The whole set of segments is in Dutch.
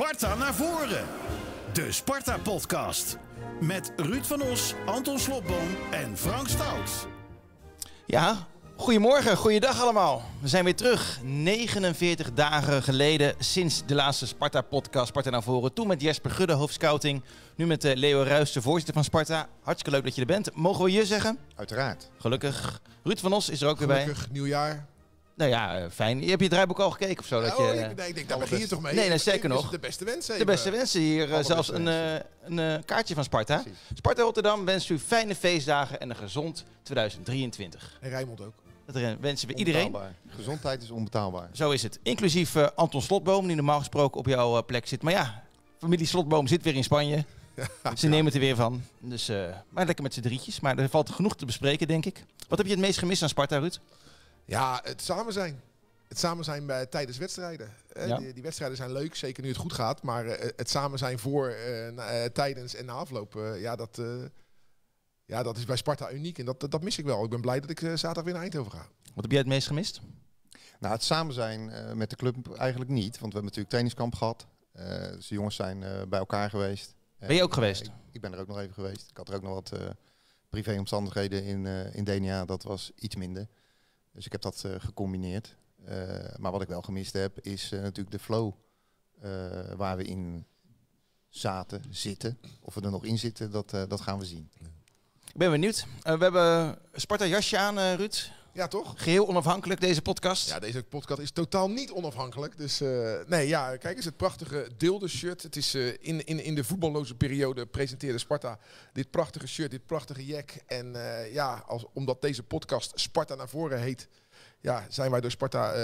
Sparta naar voren. De Sparta-podcast. Met Ruud van Os, Anton Slobboom en Frank Stout. Ja, goedemorgen, goeiedag allemaal. We zijn weer terug. 49 dagen geleden sinds de laatste Sparta-podcast Sparta naar voren. Toen met Jesper Gudde, hoofdscouting. Nu met uh, Leo Ruijs, de voorzitter van Sparta. Hartstikke leuk dat je er bent. Mogen we je zeggen? Uiteraard. Gelukkig. Ruud van Os is er ook weer bij. Gelukkig nieuwjaar. Nou ja, uh, fijn. Heb je het draaiboek al gekeken of zo? Dat oh, je, ik, nee, ik denk, daar begin je toch mee? Nee, nee zeker nog. De beste wensen. De beste wensen hier. Uh, zelfs een, wensen. een uh, kaartje van Sparta. Precies. Sparta Rotterdam wenst u fijne feestdagen en een gezond 2023. En Rijmond ook. Dat wensen we iedereen. Onbetaalbaar. Gezondheid is onbetaalbaar. Zo is het. Inclusief uh, Anton Slotboom, die normaal gesproken op jouw uh, plek zit. Maar ja, familie Slotboom zit weer in Spanje. Ja, Ze nemen het er weer van. Dus, uh, maar lekker met z'n drietjes. Maar er valt genoeg te bespreken, denk ik. Wat heb je het meest gemist aan Sparta, Ruud? Ja, het samen zijn. Het samen zijn bij, tijdens wedstrijden. Ja. Die, die, wedstrijden zijn leuk, zeker nu het goed gaat. Maar het samen zijn voor, na, tijdens en na afloop, ja, dat, ja, dat is bij Sparta uniek. En dat, dat mis ik wel. Ik ben blij dat ik zaterdag weer naar Eindhoven ga. Wat heb jij het meest gemist? Nou, het samen zijn uh, met de club eigenlijk niet. Want we hebben natuurlijk trainingskamp gehad. Uh, dus de jongens zijn uh, bij elkaar geweest. Ben je ook geweest? Ik, ik, ben er ook nog even geweest. Ik had er ook nog wat privéomstandigheden in, in DNA. Dat was iets minder. Dus ik heb dat gecombineerd. maar wat ik wel gemist heb, is natuurlijk de flow waar we in zaten, zitten. Of we er nog in zitten, dat, dat gaan we zien. Ik ben benieuwd. we hebben Sparta jasje aan, Ruud. Ja, toch? Geheel onafhankelijk, deze podcast. Ja, deze podcast is totaal niet onafhankelijk. Dus uh, nee, ja, kijk eens, het prachtige deelde shirt. Het is uh, in, in, in de voetballoze periode presenteerde Sparta dit prachtige shirt, dit prachtige jack. En uh, ja, als, omdat deze podcast Sparta naar voren heet, ja, zijn wij door Sparta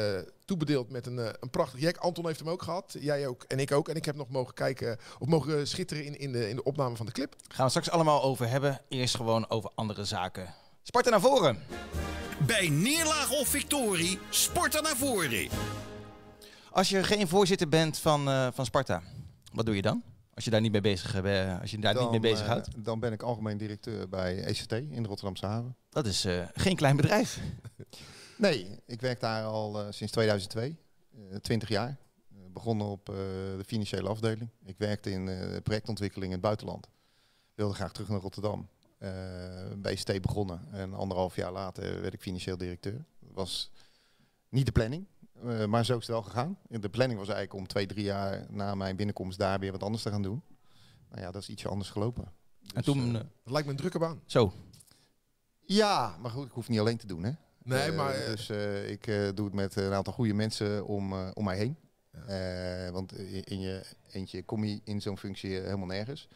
toebedeeld met een, een prachtig jack. Anton heeft hem ook gehad, jij ook en ik ook. En ik heb nog mogen kijken, of mogen schitteren in, in, de, in de opname van de clip. Gaan we straks allemaal over hebben. Eerst gewoon over andere zaken. Sparta naar voren. Bij neerlaag of victorie, Sparta naar voren. Als je geen voorzitter bent van, uh, van Sparta, wat doe je dan? Als je daar niet mee bezig, uh, als je daar dan, niet mee bezig houdt? Uh, dan ben ik algemeen directeur bij ECT in de Rotterdamse haven. Dat is geen klein bedrijf. nee, ik werk daar al sinds 2002, 20 jaar. begonnen op de financiële afdeling. Ik werkte in projectontwikkeling in het buitenland. Wilde graag terug naar Rotterdam. Uh, bij ST begonnen. En anderhalf jaar later werd ik financieel directeur. Dat was niet de planning, uh, maar zo is het wel gegaan. De planning was eigenlijk om twee, drie jaar na mijn binnenkomst daar weer wat anders te gaan doen. Nou ja, dat is ietsje anders gelopen. Dus, en toen... Uh, dat lijkt me een drukke baan. Zo. Ja, maar goed, ik hoef niet alleen te doen, hè. Nee, maar... dus ik doe het met een aantal goede mensen om, om mij heen. Ja. want in je eentje kom je in zo'n functie helemaal nergens.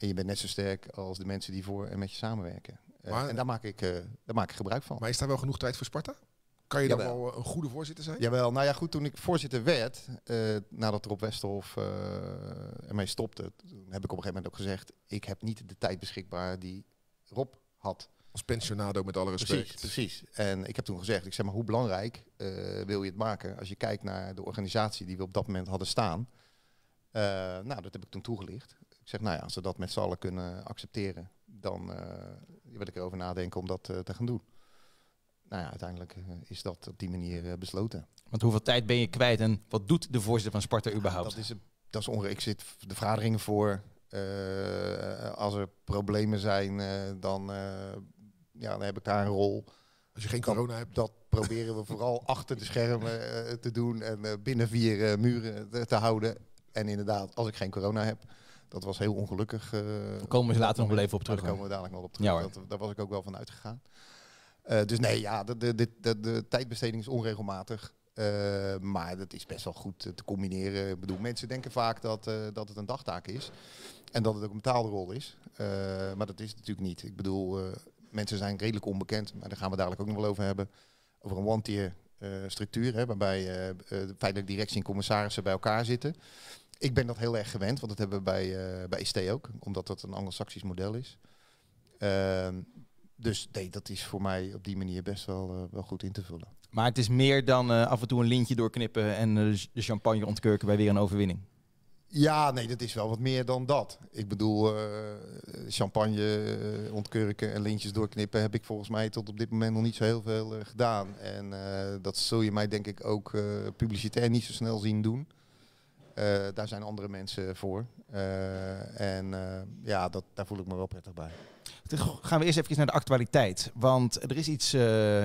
En je bent net zo sterk als de mensen die voor en met je samenwerken. Maar, uh, en daar maak, ik, uh, daar maak ik gebruik van. Maar is daar wel genoeg tijd voor Sparta? Kan je dan wel een goede voorzitter zijn? Jawel, nou ja goed, toen ik voorzitter werd, uh, nadat Rob Westerhof ermee stopte, toen heb ik op een gegeven moment ook gezegd, ik heb niet de tijd beschikbaar die Rob had. Als pensionado met alle respect. Precies, precies. En ik heb toen gezegd, ik zeg maar, hoe belangrijk wil je het maken als je kijkt naar de organisatie die we op dat moment hadden staan. nou, dat heb ik toen toegelicht. Zeg, nou ja, als we dat met z'n allen kunnen accepteren, dan uh, wil ik erover nadenken om dat uh, te gaan doen. Nou ja, uiteindelijk uh, is dat op die manier besloten. Want hoeveel tijd ben je kwijt en wat doet de voorzitter van Sparta überhaupt? Dat is, dat is ik zit de vergaderingen voor. als er problemen zijn, dan, ja, dan heb ik daar een rol. Als je geen corona hebt. Dat proberen we vooral achter de schermen te doen en binnen vier muren te, te houden. En inderdaad, als ik geen corona heb, dat was heel ongelukkig. Daar komen we later nog wel even op terug. Daar komen we dadelijk nog op terug. Ja, dat, daar was ik ook wel van uitgegaan. Uh, dus nee, ja, de, de, de, de, de tijdbesteding is onregelmatig. Uh, maar dat is best wel goed te combineren. Ik bedoel, mensen denken vaak dat, uh, dat het een dagtaak is. En dat het ook een betaalde rol is. maar dat is het natuurlijk niet. Ik bedoel, mensen zijn redelijk onbekend. Maar daar gaan we dadelijk ook nog wel over hebben. Over een one-tier structuur. Hè, waarbij de feitelijk directie en commissarissen bij elkaar zitten. Ik ben dat heel erg gewend, want dat hebben we bij, uh, bij ST ook, omdat dat een anglo-saxisch model is. Uh, dus nee, dat is voor mij op die manier best wel, uh, wel goed in te vullen. Maar het is meer dan uh, af en toe een lintje doorknippen en de champagne ontkurken bij weer een overwinning. Ja, nee, dat is wel wat meer dan dat. Ik bedoel, champagne ontkurken en lintjes doorknippen heb ik volgens mij tot op dit moment nog niet zo heel veel gedaan. En dat zul je mij denk ik ook publicitair niet zo snel zien doen. Eh, daar zijn andere mensen voor. Eh, en eh, ja, dat, daar voel ik me wel prettig bij. Dan gaan we eerst even naar de actualiteit. Want er is iets,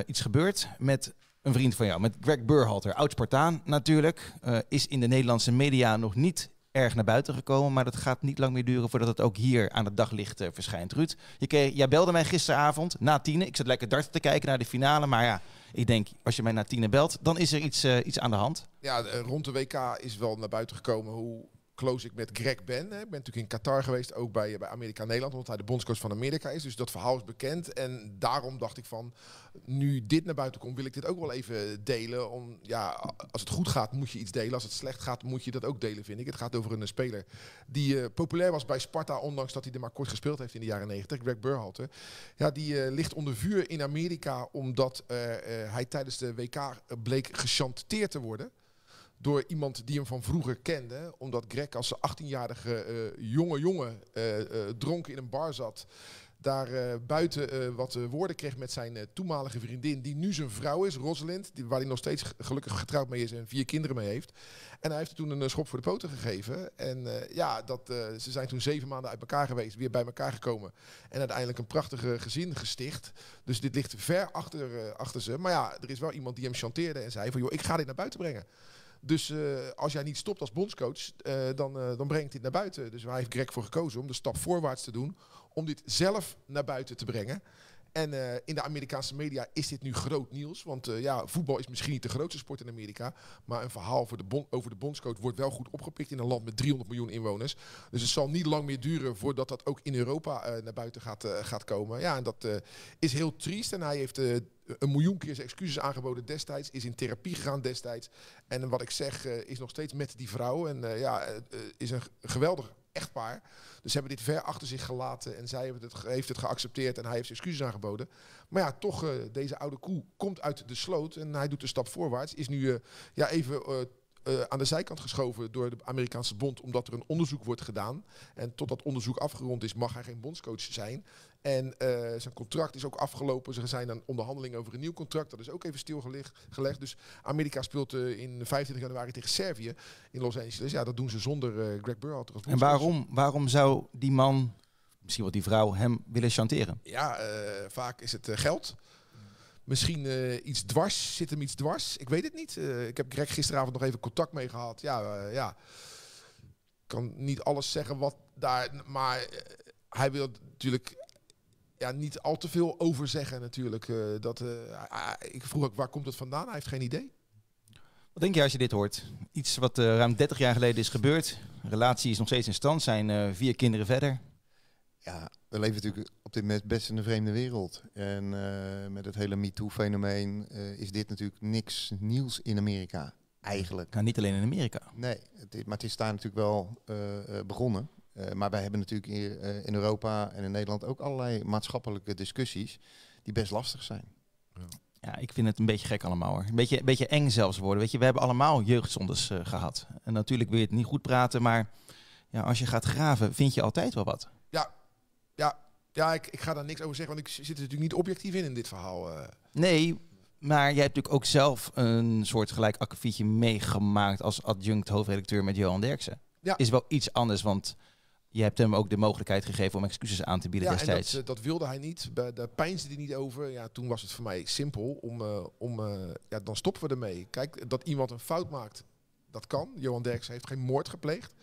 iets gebeurd met een vriend van jou, met Greg Burhalter, oud-Spartaan natuurlijk. Is in de Nederlandse media nog niet erg naar buiten gekomen. Maar dat gaat niet lang meer duren voordat het ook hier aan het daglicht eh, verschijnt. Ruud, je jij belde mij gisteravond na tienen. Ik zat lekker darten te kijken naar de finale. Maar ja, ik denk, als je mij na tienen belt, dan is er iets, eh, iets aan de hand. Ja, rond de WK is wel naar buiten gekomen hoe close ik met Greg ben. Ik ben natuurlijk in Qatar geweest, ook bij, bij Amerika-Nederland, omdat hij de bondscoach van Amerika is. Dus dat verhaal is bekend. En daarom dacht ik van, nu dit naar buiten komt, wil ik dit ook wel even delen. Om, ja, als het goed gaat, moet je iets delen. Als het slecht gaat, moet je dat ook delen, vind ik. Het gaat over een speler die eh, populair was bij Sparta, ondanks dat hij er maar kort gespeeld heeft in de jaren 90. Greg Burhalter. Ja, die eh, ligt onder vuur in Amerika, omdat eh, hij tijdens de WK bleek gechanteerd te worden door iemand die hem van vroeger kende. Omdat Greg als 18-jarige eh, jonge jongen eh, eh, dronken in een bar zat. Daar buiten wat woorden kreeg met zijn toenmalige vriendin, die nu zijn vrouw is, Rosalind. Die, waar hij nog steeds gelukkig getrouwd mee is en vier kinderen mee heeft. En hij heeft toen een schop voor de poten gegeven. En ja, dat, ze zijn toen zeven maanden uit elkaar geweest, weer bij elkaar gekomen. En uiteindelijk een prachtige gezin gesticht. Dus dit ligt ver achter, achter ze. Maar ja, er is wel iemand die hem chanteerde en zei van... joh, ik ga dit naar buiten brengen. Dus eh, als jij niet stopt als bondscoach, eh, dan, eh, dan dit naar buiten. Dus waar heeft Greg voor gekozen om de stap voorwaarts te doen. Om dit zelf naar buiten te brengen. En eh, in de Amerikaanse media is dit nu groot nieuws. Want eh, ja, voetbal is misschien niet de grootste sport in Amerika. Maar een verhaal de over de bondscoach wordt wel goed opgepikt in een land met 300 miljoen inwoners. Dus het zal niet lang meer duren voordat dat ook in Europa eh, naar buiten gaat, gaat komen. Ja, en dat is heel triest. En hij heeft een miljoen keer zijn excuses aangeboden destijds. Is in therapie gegaan destijds. En wat ik zeg, is nog steeds met die vrouw. En ja, is een geweldig echtpaar. Dus ze hebben dit ver achter zich gelaten. En zij het, heeft het geaccepteerd. En hij heeft zijn excuses aangeboden. Maar ja, toch, eh, deze oude koe komt uit de sloot. En hij doet een stap voorwaarts. Is nu eh, ja, even... eh, aan de zijkant geschoven door de Amerikaanse bond, omdat er een onderzoek wordt gedaan. En tot dat onderzoek afgerond is, mag hij geen bondscoach zijn. En eh, zijn contract is ook afgelopen. Ze zijn aan onderhandelingen over een nieuw contract. Dat is ook even stilgelegd. gelegd. Dus Amerika speelt eh, in 25 januari tegen Servië in Los Angeles. Ja, dat doen ze zonder Greg Burhalter als En waarom, waarom zou die man, misschien wel die vrouw, hem willen chanteren? Ja, vaak is het geld. Misschien eh, iets dwars, zit hem iets dwars. Ik weet het niet. Eh, ik heb Greg gisteravond nog even contact mee gehad. Ja, eh, ja. Ik kan niet alles zeggen wat daar... Maar hij wil natuurlijk ja, niet al te veel over zeggen natuurlijk. Eh, dat, ik vroeg ook, waar komt het vandaan? Hij heeft geen idee. Wat denk je als je dit hoort? Iets wat eh, ruim 30 jaar geleden is gebeurd. De relatie is nog steeds in stand, zijn eh, vier kinderen verder. Ja, we leven natuurlijk op dit moment best in een vreemde wereld. En eh, met het hele MeToo-fenomeen eh, is dit natuurlijk niks nieuws in Amerika. Eigenlijk. Nou, niet alleen in Amerika. Nee, het is, maar het is daar natuurlijk wel eh, begonnen. Maar wij hebben natuurlijk hier in Europa en in Nederland ook allerlei maatschappelijke discussies die best lastig zijn. Ja, ik vind het een beetje gek allemaal hoor. Een beetje, een beetje eng zelfs worden. Weet je, we hebben allemaal jeugdzondes eh, gehad. En natuurlijk wil je het niet goed praten, maar ja, als je gaat graven, vind je altijd wel wat. Ja, ik, ik ga daar niks over zeggen, want ik zit er natuurlijk niet objectief in in dit verhaal. eh. Nee, maar jij hebt natuurlijk ook zelf een soort gelijk akkefietje meegemaakt als adjunct hoofdredacteur met Johan Derksen. Ja. Is wel iets anders, want je hebt hem ook de mogelijkheid gegeven om excuses aan te bieden Ja, en destijds. dat, eh, dat wilde hij niet. Daar peinsde hij niet over. Ja, toen was het voor mij simpel om, eh, om ja, dan stoppen we ermee. Kijk, dat iemand een fout maakt, dat kan. Johan Derksen heeft geen moord gepleegd.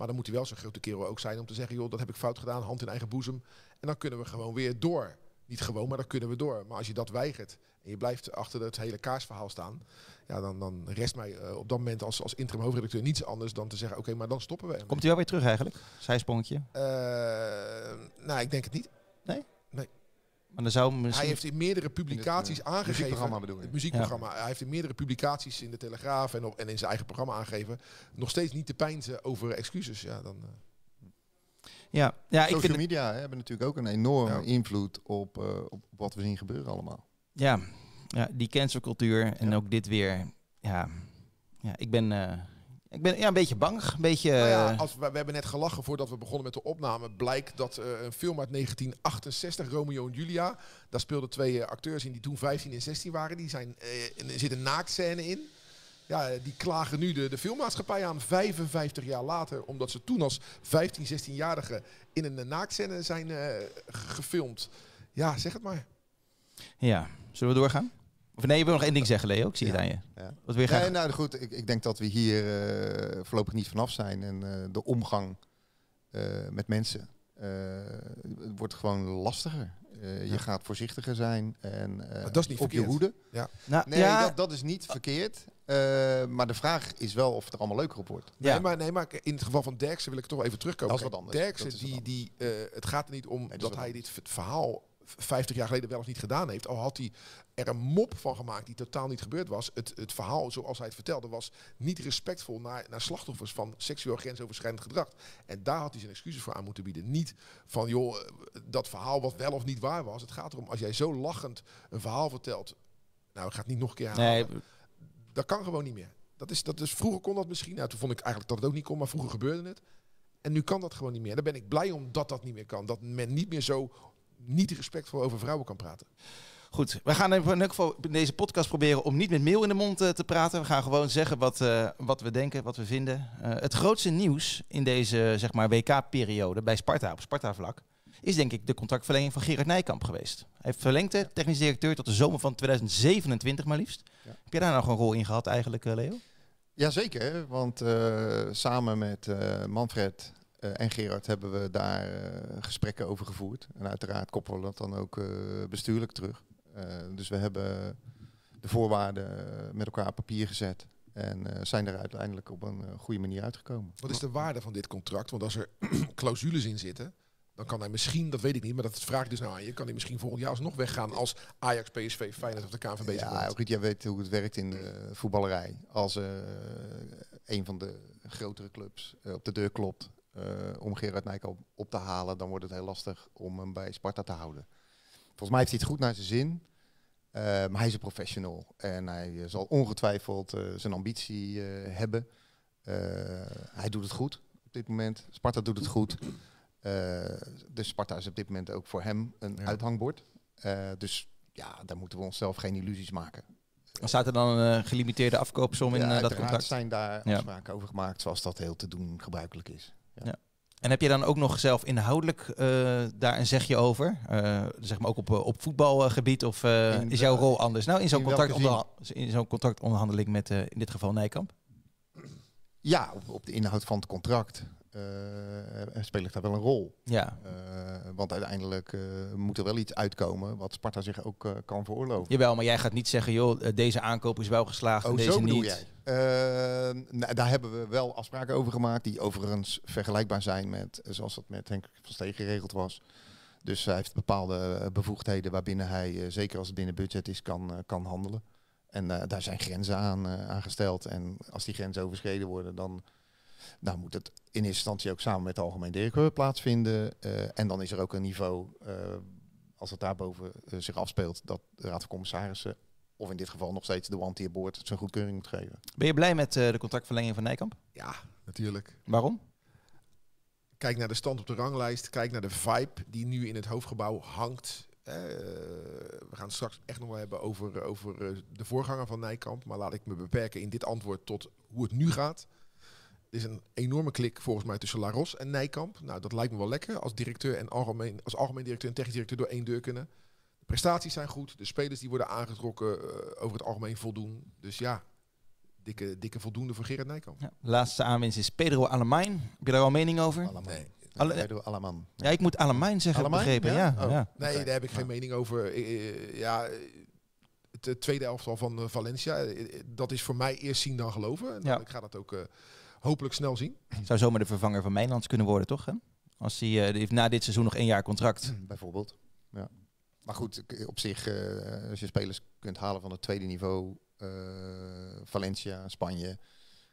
Maar dan moet hij wel zo'n grote kerel ook zijn om te zeggen, joh, dat heb ik fout gedaan, hand in eigen boezem. En dan kunnen we gewoon weer door. Niet gewoon, maar dan kunnen we door. Maar als je dat weigert en je blijft achter het hele kaarsverhaal staan, ja, dan, dan rest mij eh, op dat moment als, als interim hoofdredacteur niets anders dan te zeggen, oké, maar dan stoppen we. ermee. Komt hij wel weer terug eigenlijk? Zijsprongetje. Eh, nou, ik denk het niet. Maar dan zou misschien... Hij heeft in meerdere publicaties In het, eh, aangegeven. muziekprogramma bedoel je? Het muziekprogramma. Hij heeft in meerdere publicaties in de Telegraaf en, op, en in zijn eigen programma aangegeven. Nog steeds niet te pijnzen over excuses. Ja, dan, eh. Ja, ja ik Social vind het- media hè, hebben natuurlijk ook een enorme Ja. invloed op, eh, op wat we zien gebeuren allemaal. Ja, ja die cancelcultuur en Ja. ook dit weer. Ja, ja ik ben, eh, ik ben ja, een beetje bang. Een beetje, Nou ja, eh, als we, we hebben net gelachen voordat we begonnen met de opname. Blijkt dat eh, een film uit 1968, Romeo en Julia. Daar speelden twee eh, acteurs in die toen 15 en 16 waren. Die zijn, er zit een naaktscène in. Ja, die klagen nu de, de filmmaatschappij aan 55 jaar later. Omdat ze toen als 15, 16-jarige in een naaktscène zijn gefilmd. Ja, zeg het maar. Ja, zullen we doorgaan? Of nee, je wil nog één ding zeggen, Leo. Ik zie het Ja. aan je. Ja. Wat wil je graag? Nee, nou goed, ik, ik denk dat we hier eh, voorlopig niet vanaf zijn. En eh, de omgang eh, met mensen eh, het wordt gewoon lastiger. Eh, Ja. Je gaat voorzichtiger zijn en eh, dat is niet op je hoede. Nou, Nee, ja, dat, dat is niet verkeerd. Eh, maar de vraag is wel of het er allemaal leuker op wordt. Ja. Nee, maar, nee, maar in het geval van Derksen wil ik toch even terugkomen. Dat is wat anders. Derksen, die, die, eh, het gaat er niet om dat dat hij dit verhaal v- 50 jaar geleden wel of niet gedaan heeft. Al had hij er een mop van gemaakt die totaal niet gebeurd was. Het, het verhaal, zoals hij het vertelde, was niet respectvol naar, naar slachtoffers van seksueel grensoverschrijdend gedrag. En daar had hij zijn excuses voor aan moeten bieden. Niet van, joh, eh, dat verhaal wat wel of niet waar was. Het gaat erom, als jij zo lachend een verhaal vertelt... Nou, ik ga het niet nog een keer halen. nee, Dat kan gewoon niet meer. Dat is, dat is, vroeger kon dat misschien. Nou, toen vond ik eigenlijk dat het ook niet kon, maar vroeger gebeurde het. En nu kan dat gewoon niet meer. Daar ben ik blij om dat dat niet meer kan. Dat men niet meer zo niet respectvol over vrouwen kan praten. Goed, we gaan in elk geval in deze podcast proberen om niet met meel in de mond eh, te praten. We gaan gewoon zeggen wat, eh, wat we denken, wat we vinden. Eh, het grootste nieuws in deze zeg maar, WK-periode bij Sparta, op Sparta-vlak, is denk ik de contractverlenging van Gerard Nijkamp geweest. Hij heeft verlengd, hè, technisch directeur, tot de zomer van 2027 maar liefst. Ja. Heb jij daar nog een rol in gehad eigenlijk, Leo? Jazeker, want samen met Manfred en Gerard hebben we daar gesprekken over gevoerd. En uiteraard koppelen we dat dan ook bestuurlijk terug. Eh, dus we hebben de voorwaarden eh, met elkaar op papier gezet. En eh, zijn er uiteindelijk op een goede manier uitgekomen. Wat is de waarde van dit contract? Want als er clausules in zitten, dan kan hij misschien, dat weet ik niet, maar dat vraag ik dus nou aan je, kan hij misschien volgend jaar alsnog weggaan als Ajax, PSV, Feyenoord of de KNVB Ja? Ruud, jij weet hoe het werkt in de voetballerij. Als een van de grotere clubs op de deur klopt om Gerard Nijkamp op te halen, dan wordt het heel lastig om hem bij Sparta te houden. Volgens mij heeft hij het goed naar zijn zin. eh, maar hij is een professional en hij eh, zal ongetwijfeld eh, zijn ambitie hebben. Hij doet het goed op dit moment. Sparta doet het goed. Dus Sparta is op dit moment ook voor hem een Ja. uithangbord. Dus ja, daar moeten we onszelf geen illusies maken. Staat er dan een gelimiteerde afkoopsom in Ja, dat contract. zijn daar Ja. afspraken over gemaakt zoals dat heel te doen gebruikelijk is. En heb je dan ook nog zelf inhoudelijk eh, daar een zegje over? Eh, zeg maar ook op, eh, op voetbalgebied of In is jouw rol anders? Nou, in zo'n contract zo'n contractonderhandeling met in dit geval Nijkamp. Ja, op, op de inhoud van het contract eh, speel ik daar wel een rol. Ja. Eh, want uiteindelijk eh, moet er wel iets uitkomen wat Sparta zich ook kan veroorloven. Jawel, maar jij gaat niet zeggen, joh, deze aankoop is wel geslaagd en Oh, deze zo bedoel niet. jij? Nou, daar hebben we wel afspraken over gemaakt, die overigens vergelijkbaar zijn met zoals dat met Henk van Steen geregeld was. Dus hij heeft bepaalde bevoegdheden waarbinnen hij, zeker als het binnen budget is, kan, kan handelen. En daar zijn grenzen aan aangesteld. En als die grenzen overschreden worden, dan nou, moet het in eerste instantie ook samen met de algemeen directeur plaatsvinden. Eh, en dan is er ook een niveau, eh, als het daarboven eh, zich afspeelt, dat de Raad van Commissarissen, of in dit geval nog steeds de One Board, zijn goedkeuring moet geven. Ben je blij met eh, de contractverlenging van Nijkamp? Ja, natuurlijk. Waarom? Kijk naar de stand op de ranglijst. Kijk naar de vibe die nu in het hoofdgebouw hangt. We gaan het straks echt nog wel hebben over, over eh, de voorganger van Nijkamp. Maar laat ik me beperken in dit antwoord tot hoe het nu gaat. Er is een enorme klik volgens mij tussen Laros en Nijkamp. Nou, dat lijkt me wel lekker als directeur en algemeen, als algemeen directeur en technisch directeur door één deur kunnen. De prestaties zijn goed. De spelers die worden aangetrokken eh, over het algemeen voldoen. Dus ja, dikke, dikke voldoende voor Gerard Nijkamp. Ja. Laatste aanwinst is Pedro Alemijn. Heb je daar al een mening over? Allemaal. Nee. Alle- allemaal. Ja, ik moet Alemijn zeggen, Alemijn? begrepen. Ja, Ja? ja. Oh. Nee, daar heb ik geen Ja. mening over. Eh, eh, ja, het tweede elftal van Valencia, dat is voor mij eerst zien dan geloven. En Ja. Ik ga dat ook eh, hopelijk snel zien. Zou zomaar de vervanger van Mijnlands kunnen worden, toch? Hè? Als hij eh, heeft na dit seizoen nog één jaar contract. Bijvoorbeeld. Ja. Maar goed, op zich, eh, als je spelers kunt halen van het tweede niveau, eh, Valencia, Spanje.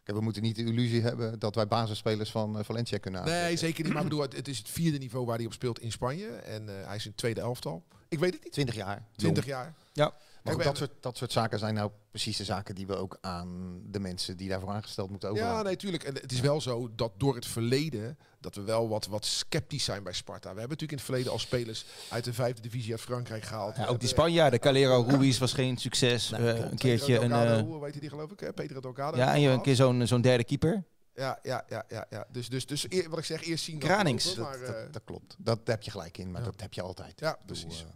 Kijk, we moeten niet de illusie hebben dat wij basisspelers van Valencia kunnen Nee, aanzetten. zeker niet. Maar ik bedoel, het, is het vierde niveau waar hij op speelt in Spanje. En eh, hij is in het tweede elftal. Ik weet het niet. 20 jaar. 20 jong. jaar. Maar Maar dat, soort, dat soort zaken zijn nou precies de zaken die we ook aan de mensen die daarvoor aangesteld moeten Ja, overlaten. nee, tuurlijk. En het is wel zo dat door het verleden dat we wel wat, wat sceptisch zijn bij Sparta. We hebben natuurlijk in het verleden al spelers uit de vijfde divisie uit Frankrijk gehaald. Ja, ook die hebben- Spanjaarden, Calero Ruiz was geen succes. Nee, Eh, een keertje Pedro een... Eh, weet je die geloof ik? hè? Pedro Delgado. ja, en je een keer zo'n zo'n derde keeper. Ja, ja, ja, ja, ja. Dus, dus, dus eer- wat ik zeg, eerst zien dan Kranings. Dat, eh, dat klopt. Dat heb je gelijk in, maar Ja. dat heb je altijd. Ja, precies. eh,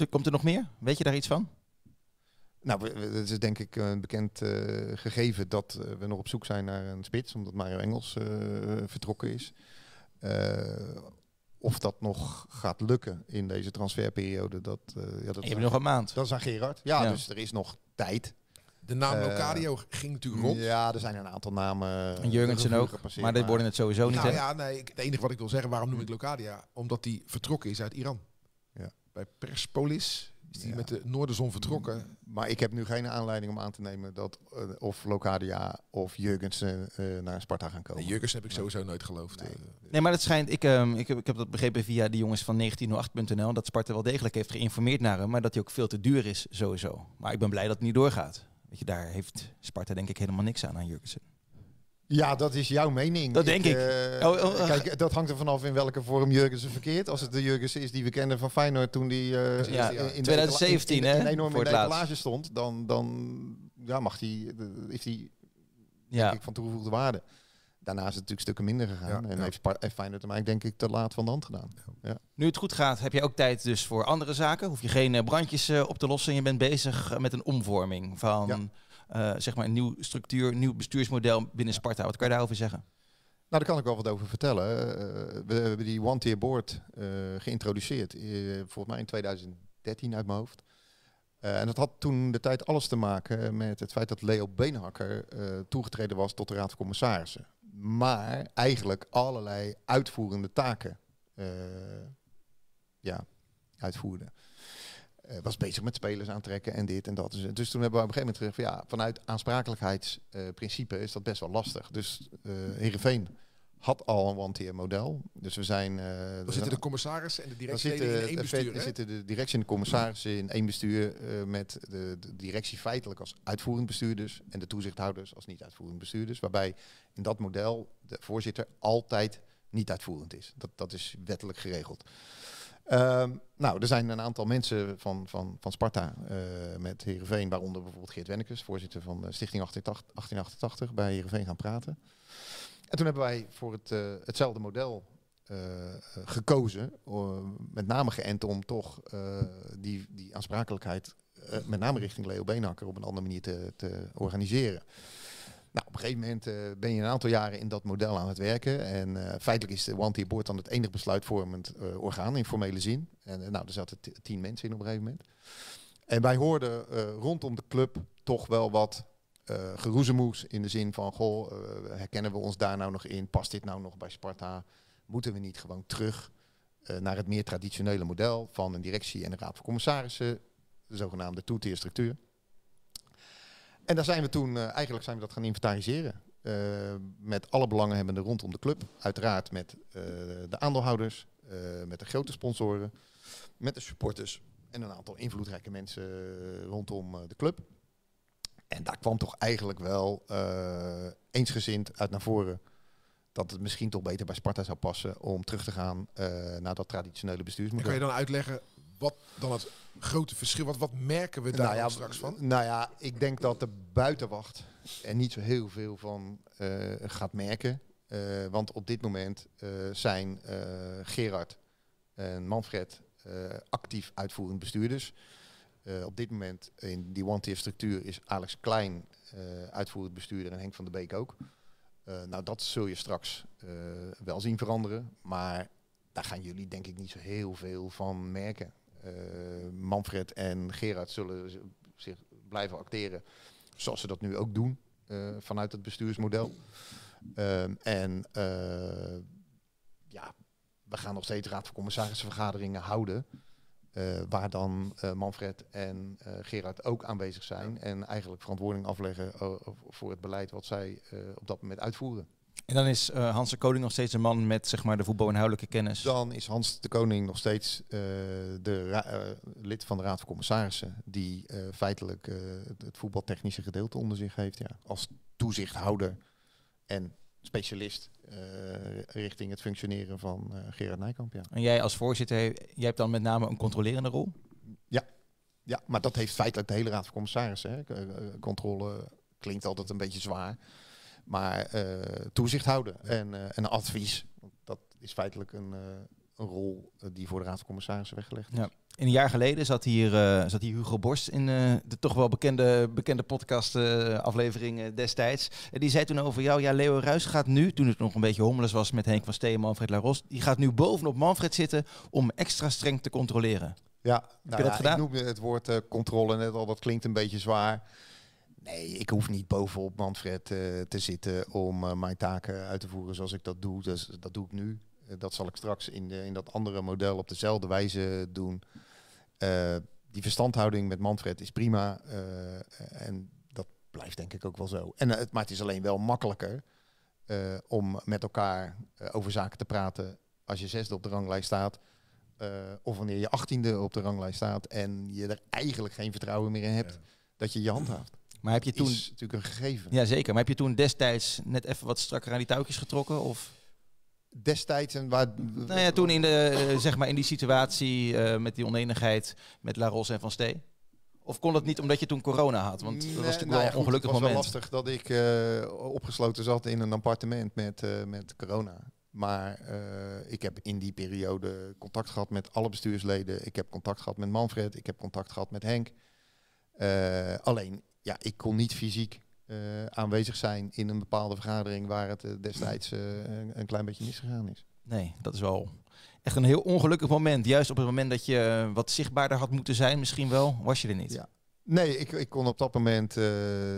er, komt er nog meer? Weet je daar iets van? nou, het is denk ik een bekend eh, gegeven dat eh, we nog op zoek zijn naar een spits, omdat Mario Engels eh, vertrokken is. Eh, of dat nog gaat lukken in deze transferperiode, dat, eh, ja, dat, je nog een maand. dat is aan Gerard. Ja, Ja. dus er is nog tijd. de naam eh, Locadio ging natuurlijk rond. Ja, er zijn een aantal namen. En Jurgensen ook. Maar dit worden het sowieso niet. nou ja, nee, het enige wat ik wil zeggen, waarom noem ik Locadia? Omdat hij vertrokken is uit Iran. Bij Perspolis is Ja. met de Noorderzon vertrokken. Maar ik heb nu geen aanleiding om aan te nemen dat eh, of Locadia of Jurgensen eh, naar Sparta gaan komen. Nee, Jurgens heb ik sowieso nooit geloofd. Nee. Eh, Nee, maar het schijnt, ik, ehm, ik, heb, ik heb dat begrepen via die jongens van 1908.nl, dat Sparta wel degelijk heeft geïnformeerd naar hem, maar dat hij ook veel te duur is, sowieso. Maar ik ben blij dat het niet doorgaat. Weet je, daar heeft Sparta denk ik helemaal niks aan aan Jurgensen. Ja, dat is jouw mening. Dat denk ik. eh, Oh, oh, kijk, dat hangt er vanaf in welke vorm Jurgensen verkeert. Als het de Jurgensen is die we kennen van Feyenoord toen die eh, Ja, in- in de 2017 etala- in, in, hè, in enorm voor in de het laatst. etalage stond, dan, dan ja, mag die, eh, is die Ja, denk ik, van toegevoegde waarde. Daarna is het natuurlijk stukken minder gegaan. Ja, en ja. heeft, heeft Feyenoord hem eigenlijk denk ik te laat van de hand gedaan. nu het goed gaat, heb je ook tijd dus voor andere zaken. Hoef je geen brandjes op te lossen en je bent bezig met een omvorming van Eh, zeg maar een nieuw structuur, nieuw bestuursmodel binnen Sparta. Wat kan je daarover zeggen? Nou, daar kan ik wel wat over vertellen. Eh, we hebben die one-tier board eh, geïntroduceerd. volgens mij in 2013 uit mijn hoofd. En dat had toen de tijd alles te maken met het feit dat Leo Beenhakker toegetreden was tot de Raad van Commissarissen. Maar eigenlijk allerlei uitvoerende taken ja, uitvoerde. Eh, was bezig met spelers aantrekken en dit en dat. Dus, dus toen hebben we op een gegeven moment gezegd van ja, vanuit aansprakelijkheidsprincipe is dat best wel lastig. Dus eh Heerenveen had al een one-tier model. Dus we zijn... eh, Daar zitten de commissarissen en de dan directieleden in één bestuur. hè? zitten de directie en de commissarissen in één bestuur eh, met de, de directie feitelijk als uitvoerend bestuurders en de toezichthouders als niet uitvoerend bestuurders. Waarbij in dat model de voorzitter altijd niet uitvoerend is. Dat, dat is wettelijk geregeld. Ehm, nou, er zijn een aantal mensen van, van, van Sparta eh, met Heerenveen, waaronder bijvoorbeeld Geert Wennekes, voorzitter van Stichting 1888, 1888, bij Heerenveen gaan praten. En toen hebben wij voor het, eh, hetzelfde model eh, gekozen, met name geënt om toch die, die aansprakelijkheid, met name richting Leo Beenhakker, op een andere manier te, te organiseren. Nou, op een gegeven moment eh, ben je een aantal jaren in dat model aan het werken. En eh, feitelijk is de One Board dan het enige besluitvormend eh, orgaan in formele zin. En nou, er zaten tien mensen in op een gegeven moment. En wij hoorden rondom de club toch wel wat geroezemoes in de zin van, goh, herkennen we ons daar nou nog in? Past dit nou nog bij Sparta? Moeten we niet gewoon terug naar het meer traditionele model van een directie en een raad van commissarissen, de zogenaamde two-tier structuur? En daar zijn we toen, eh, eigenlijk zijn we dat gaan inventariseren. eh, met alle belanghebbenden rondom de club. Uiteraard met eh, de aandeelhouders, met de grote sponsoren, met de supporters en een aantal invloedrijke mensen rondom de club. En daar kwam toch eigenlijk wel eensgezind uit naar voren dat het misschien toch beter bij Sparta zou passen om terug te gaan naar dat traditionele En bestuursmodel. kan je dan uitleggen wat dan het grote verschil, wat, wat merken we daar nou ja, dan straks van? Nou ja, ik denk dat de buitenwacht er niet zo heel veel van eh, gaat merken. Eh, want op dit moment eh, zijn Gerard en Manfred actief uitvoerend bestuurders. Op dit moment in die one-tier structuur is Alex Klein uitvoerend bestuurder en Henk van der Beek ook. Nou, dat zul je straks wel zien veranderen. Maar daar gaan jullie denk ik niet zo heel veel van merken. Eh, Manfred en Gerard zullen zich blijven acteren zoals ze dat nu ook doen eh, vanuit het bestuursmodel. Ehm, en eh, ja, we gaan nog steeds raad van commissarissenvergaderingen houden. eh, waar dan eh, Manfred en eh, Gerard ook aanwezig zijn. En eigenlijk verantwoording afleggen eh, voor het beleid wat zij eh, op dat moment uitvoeren. En dan is uh, Hans de Koning nog steeds een man met zeg maar, de voetbalinhoudelijke kennis. Dan is Hans de Koning nog steeds uh, de uh, lid van de Raad van Commissarissen. Die feitelijk het voetbaltechnische gedeelte onder zich heeft. Ja. Als toezichthouder en specialist richting het functioneren van Gerard Nijkamp. Ja. En jij als voorzitter, jij hebt dan met name een controlerende rol? Ja, ja maar dat heeft feitelijk de hele Raad van Commissarissen. Hè. Controle klinkt altijd een beetje zwaar. Maar uh, toezicht houden en, uh, en advies. Dat is feitelijk een, uh, een rol die voor de Raad van Commissarissen weggelegd is. Ja. een jaar geleden zat hier, zat hier Hugo Borst in de toch wel bekende, bekende podcast aflevering destijds. die zei toen over jou, ja Leo Ruis gaat nu, toen het nog een beetje hommeles was met Henk van Steen en Manfred Laros, die gaat nu bovenop Manfred zitten om extra streng te controleren. Ja, nou ja, ik noem het woord controle net al, dat klinkt een beetje zwaar. Nee, ik hoef niet bovenop Manfred uh, te zitten om uh, mijn taken uit te voeren zoals ik dat doe. Dus dat doe ik nu. Uh, dat zal ik straks in, de, in dat andere model op dezelfde wijze doen. die verstandhouding met Manfred is prima. en dat blijft denk ik ook wel zo. En, het, maar het is alleen wel makkelijker om met elkaar over zaken te praten als je zesde op de ranglijst staat. of wanneer je achttiende op de ranglijst staat en je er eigenlijk geen vertrouwen meer in hebt dat je je handhaaft. Maar heb je toen. Is natuurlijk een gegeven. Ja, zeker. Maar heb je toen destijds net even wat strakker aan die touwtjes getrokken? Of? Destijds en waar. Nou ja, toen in, de, uh, zeg maar in die situatie uh, met die oneenigheid met La Ros en Van Stee? Of kon het niet omdat je toen corona had? Want dat was natuurlijk nou ja, wel een ongelukkig moment. Het was wel lastig dat ik uh, opgesloten zat in een appartement met, met corona. Maar ik heb in die periode contact gehad met alle bestuursleden. Ik heb contact gehad met Manfred. Ik heb contact gehad met Henk. alleen ja, ik kon niet fysiek uh, aanwezig zijn in een bepaalde vergadering waar het uh, destijds uh, een klein beetje misgegaan is. Nee, dat is wel echt een heel ongelukkig moment. Juist op het moment dat je wat zichtbaarder had moeten zijn, misschien wel, was je er niet. Ja. Nee, ik, ik kon op dat moment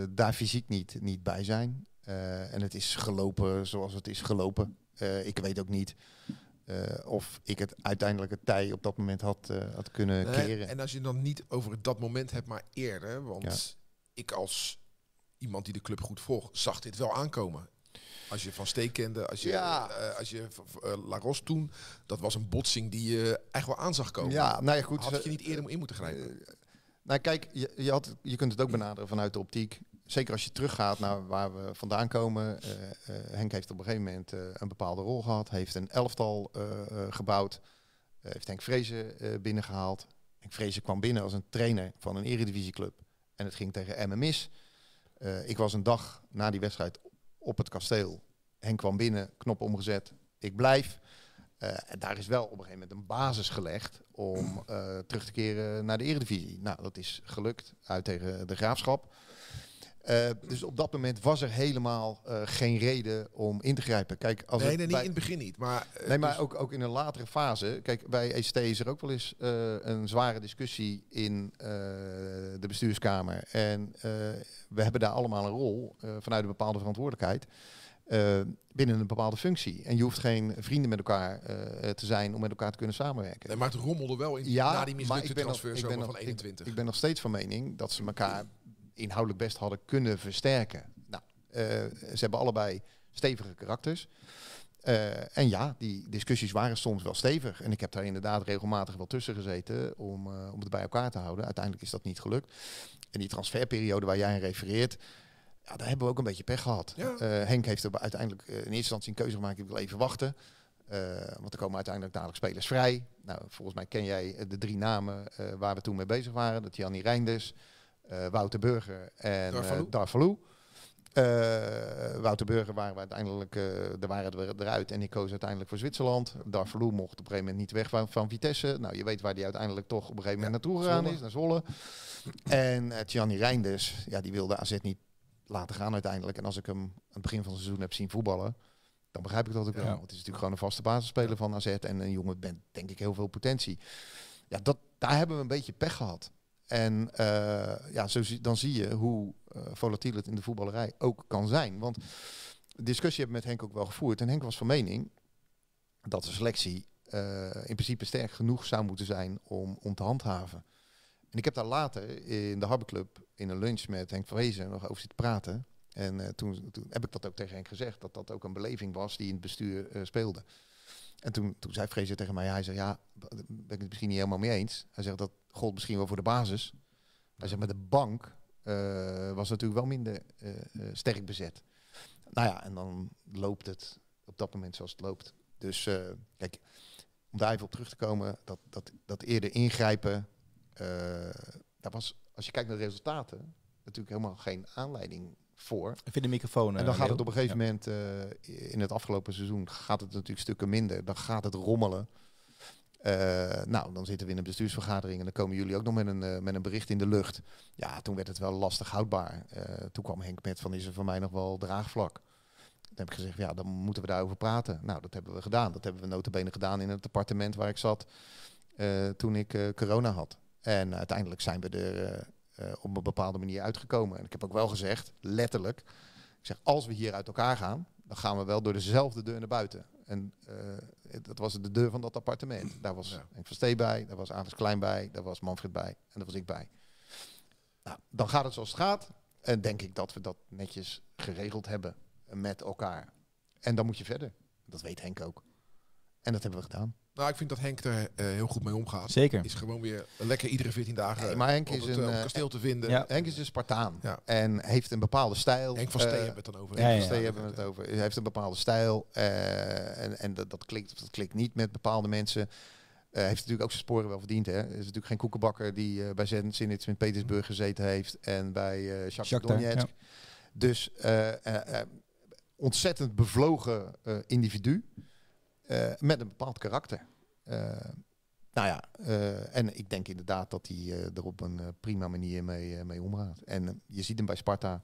daar fysiek niet, niet bij zijn. en het is gelopen zoals het is gelopen. ik weet ook niet of ik het uiteindelijk het tij op dat moment had, had kunnen keren. En als je dan niet over dat moment hebt, maar eerder, want ik als iemand die de club goed volgt, zag dit wel aankomen. Als je Van Steek kende, als je, ja. uh, als je uh, Laros toen, dat was een botsing die je echt wel aan zag komen. Ja, nou ja, goed. Had je niet eerder in moeten grijpen? Uh, nou kijk, je, je, had, je kunt het ook benaderen vanuit de optiek. Zeker als je teruggaat naar waar we vandaan komen. Henk heeft op een gegeven moment een bepaalde rol gehad. Heeft een elftal gebouwd. heeft Henk Vrezen binnengehaald. Henk Vrezen kwam binnen als een trainer van een eredivisieclub. En het ging tegen mis. Uh, ik was een dag na die wedstrijd op het kasteel. Henk kwam binnen, knop omgezet. Ik blijf. Uh, en daar is wel op een gegeven moment een basis gelegd om uh, terug te keren naar de Eredivisie. Nou, dat is gelukt uit tegen de Graafschap. Uh, dus op dat moment was er helemaal uh, geen reden om in te grijpen. Kijk, als nee, nee, niet in het begin niet. Maar, uh, nee, maar dus ook, ook in een latere fase. Kijk, bij ECT is er ook wel eens een zware discussie in de bestuurskamer. En we hebben daar allemaal een rol vanuit een bepaalde verantwoordelijkheid. binnen een bepaalde functie. En je hoeft geen vrienden met elkaar te zijn om met elkaar te kunnen samenwerken. Nee, maar het rommelde wel in ja, na die mislukte transfer van 21. Ik, ik ben nog steeds van mening dat ze elkaar inhoudelijk best hadden kunnen versterken. Nou, uh, ze hebben allebei stevige karakters. Uh, en ja, die discussies waren soms wel stevig. En ik heb daar inderdaad regelmatig wel tussen gezeten om, uh, om het bij elkaar te houden. Uiteindelijk is dat niet gelukt. En die transferperiode waar jij aan refereert, ja, daar hebben we ook een beetje pech gehad. Ja. Henk heeft er uiteindelijk in eerste instantie een keuze gemaakt. Ik wil even wachten. want er komen uiteindelijk dadelijk spelers vrij. Nou, volgens mij ken jij de drie namen waar we toen mee bezig waren. Dat Jannie Reinders, Wouter Burger en Darvalou. Uh, Wouter Burger waren we uiteindelijk, er waren we eruit en ik koos uiteindelijk voor Zwitserland. Darvalou mocht op een gegeven moment niet weg van, van Vitesse. Nou, je weet waar die uiteindelijk toch op een gegeven moment naartoe gegaan is, naar Zwolle. En uh, Gianni Reinders, ja, die wilde AZ niet laten gaan uiteindelijk. En als ik hem aan het begin van het seizoen heb zien voetballen, dan begrijp ik dat ook wel. Want het is natuurlijk gewoon een vaste basisspeler van AZ en een jongen met denk ik heel veel potentie. Ja, dat, daar hebben we een beetje pech gehad. En uh, ja, zo dan zie je hoe uh, volatiel het in de voetballerij ook kan zijn. Want discussie hebben met Henk ook wel gevoerd. En Henk was van mening dat de selectie uh, in principe sterk genoeg zou moeten zijn om, om te handhaven. En ik heb daar later in de Club in een lunch met Henk Vrezen nog over zitten praten. En eh, toen, heb ik dat ook tegen Henk gezegd, dat dat ook een beleving was die in het bestuur eh, speelde. En toen, toen zei Fraser tegen mij, hij zei, ja, ben ik het misschien niet helemaal mee eens. Hij zegt, dat gold misschien wel voor de basis. Hij zegt, maar de bank eh, was natuurlijk wel minder eh, eh, sterk bezet. Nou ja, en dan loopt het op dat moment zoals het loopt. Dus kijk, om daar even op terug te komen, dat, dat, dat eerder ingrijpen, daar was, als je kijkt naar de resultaten, natuurlijk helemaal geen aanleiding voor. Even de microfoon. En dan eh, gaat het op een gegeven moment, eh, in het afgelopen seizoen, gaat het natuurlijk stukken minder. Dan gaat het rommelen. Eh, nou, dan zitten we in een bestuursvergadering en dan komen jullie ook nog met een, met een bericht in de lucht. Ja, toen werd het wel lastig houdbaar. Toen kwam Henk met van, is er voor mij nog wel draagvlak? Dan heb ik gezegd, ja, dan moeten we daarover praten. Nou, dat hebben we gedaan. Dat hebben we notabene gedaan in het appartement waar ik zat toen ik corona had. En uiteindelijk zijn we er eh, op een bepaalde manier uitgekomen. En ik heb ook wel gezegd, letterlijk, ik zeg, als we hier uit elkaar gaan, dan gaan we wel door dezelfde deur naar buiten. En eh, dat was de deur van dat appartement. Daar was Ja. Henk van Stee bij, daar was Alex Klein bij, daar was Manfred bij en daar was ik bij. Nou, dan gaat het zoals het gaat. En denk ik dat we dat netjes geregeld hebben met elkaar. En dan moet je verder. Dat weet Henk ook. En dat hebben we gedaan. Nou, ik vind dat Henk er eh, heel goed mee omgaat. Zeker. Is gewoon weer lekker iedere 14 dagen Nee, maar Henk op is het een, eh, eh, kasteel te vinden. Ja. Henk is een Spartaan. Ja. En heeft een bepaalde stijl. Henk van Steen hebben we het dan over. ja, Henk ja. van Steen hebben we het over. Hij heeft een bepaalde stijl. eh, en en dat, dat, klikt of dat klikt niet met bepaalde mensen. Eh, heeft natuurlijk ook zijn sporen wel verdiend. Hè? Er is natuurlijk geen koekenbakker die bij Zen- Zenit Sint-Petersburg gezeten heeft. En bij eh Shakhtar Shakhtar, Donetsk. ja. Dus eh, eh, eh, ontzettend bevlogen eh, individu. Eh, met een bepaald karakter. Eh, nou ja, eh, en ik denk inderdaad dat hij er op een prima manier mee, mee omgaat. En je ziet hem bij Sparta.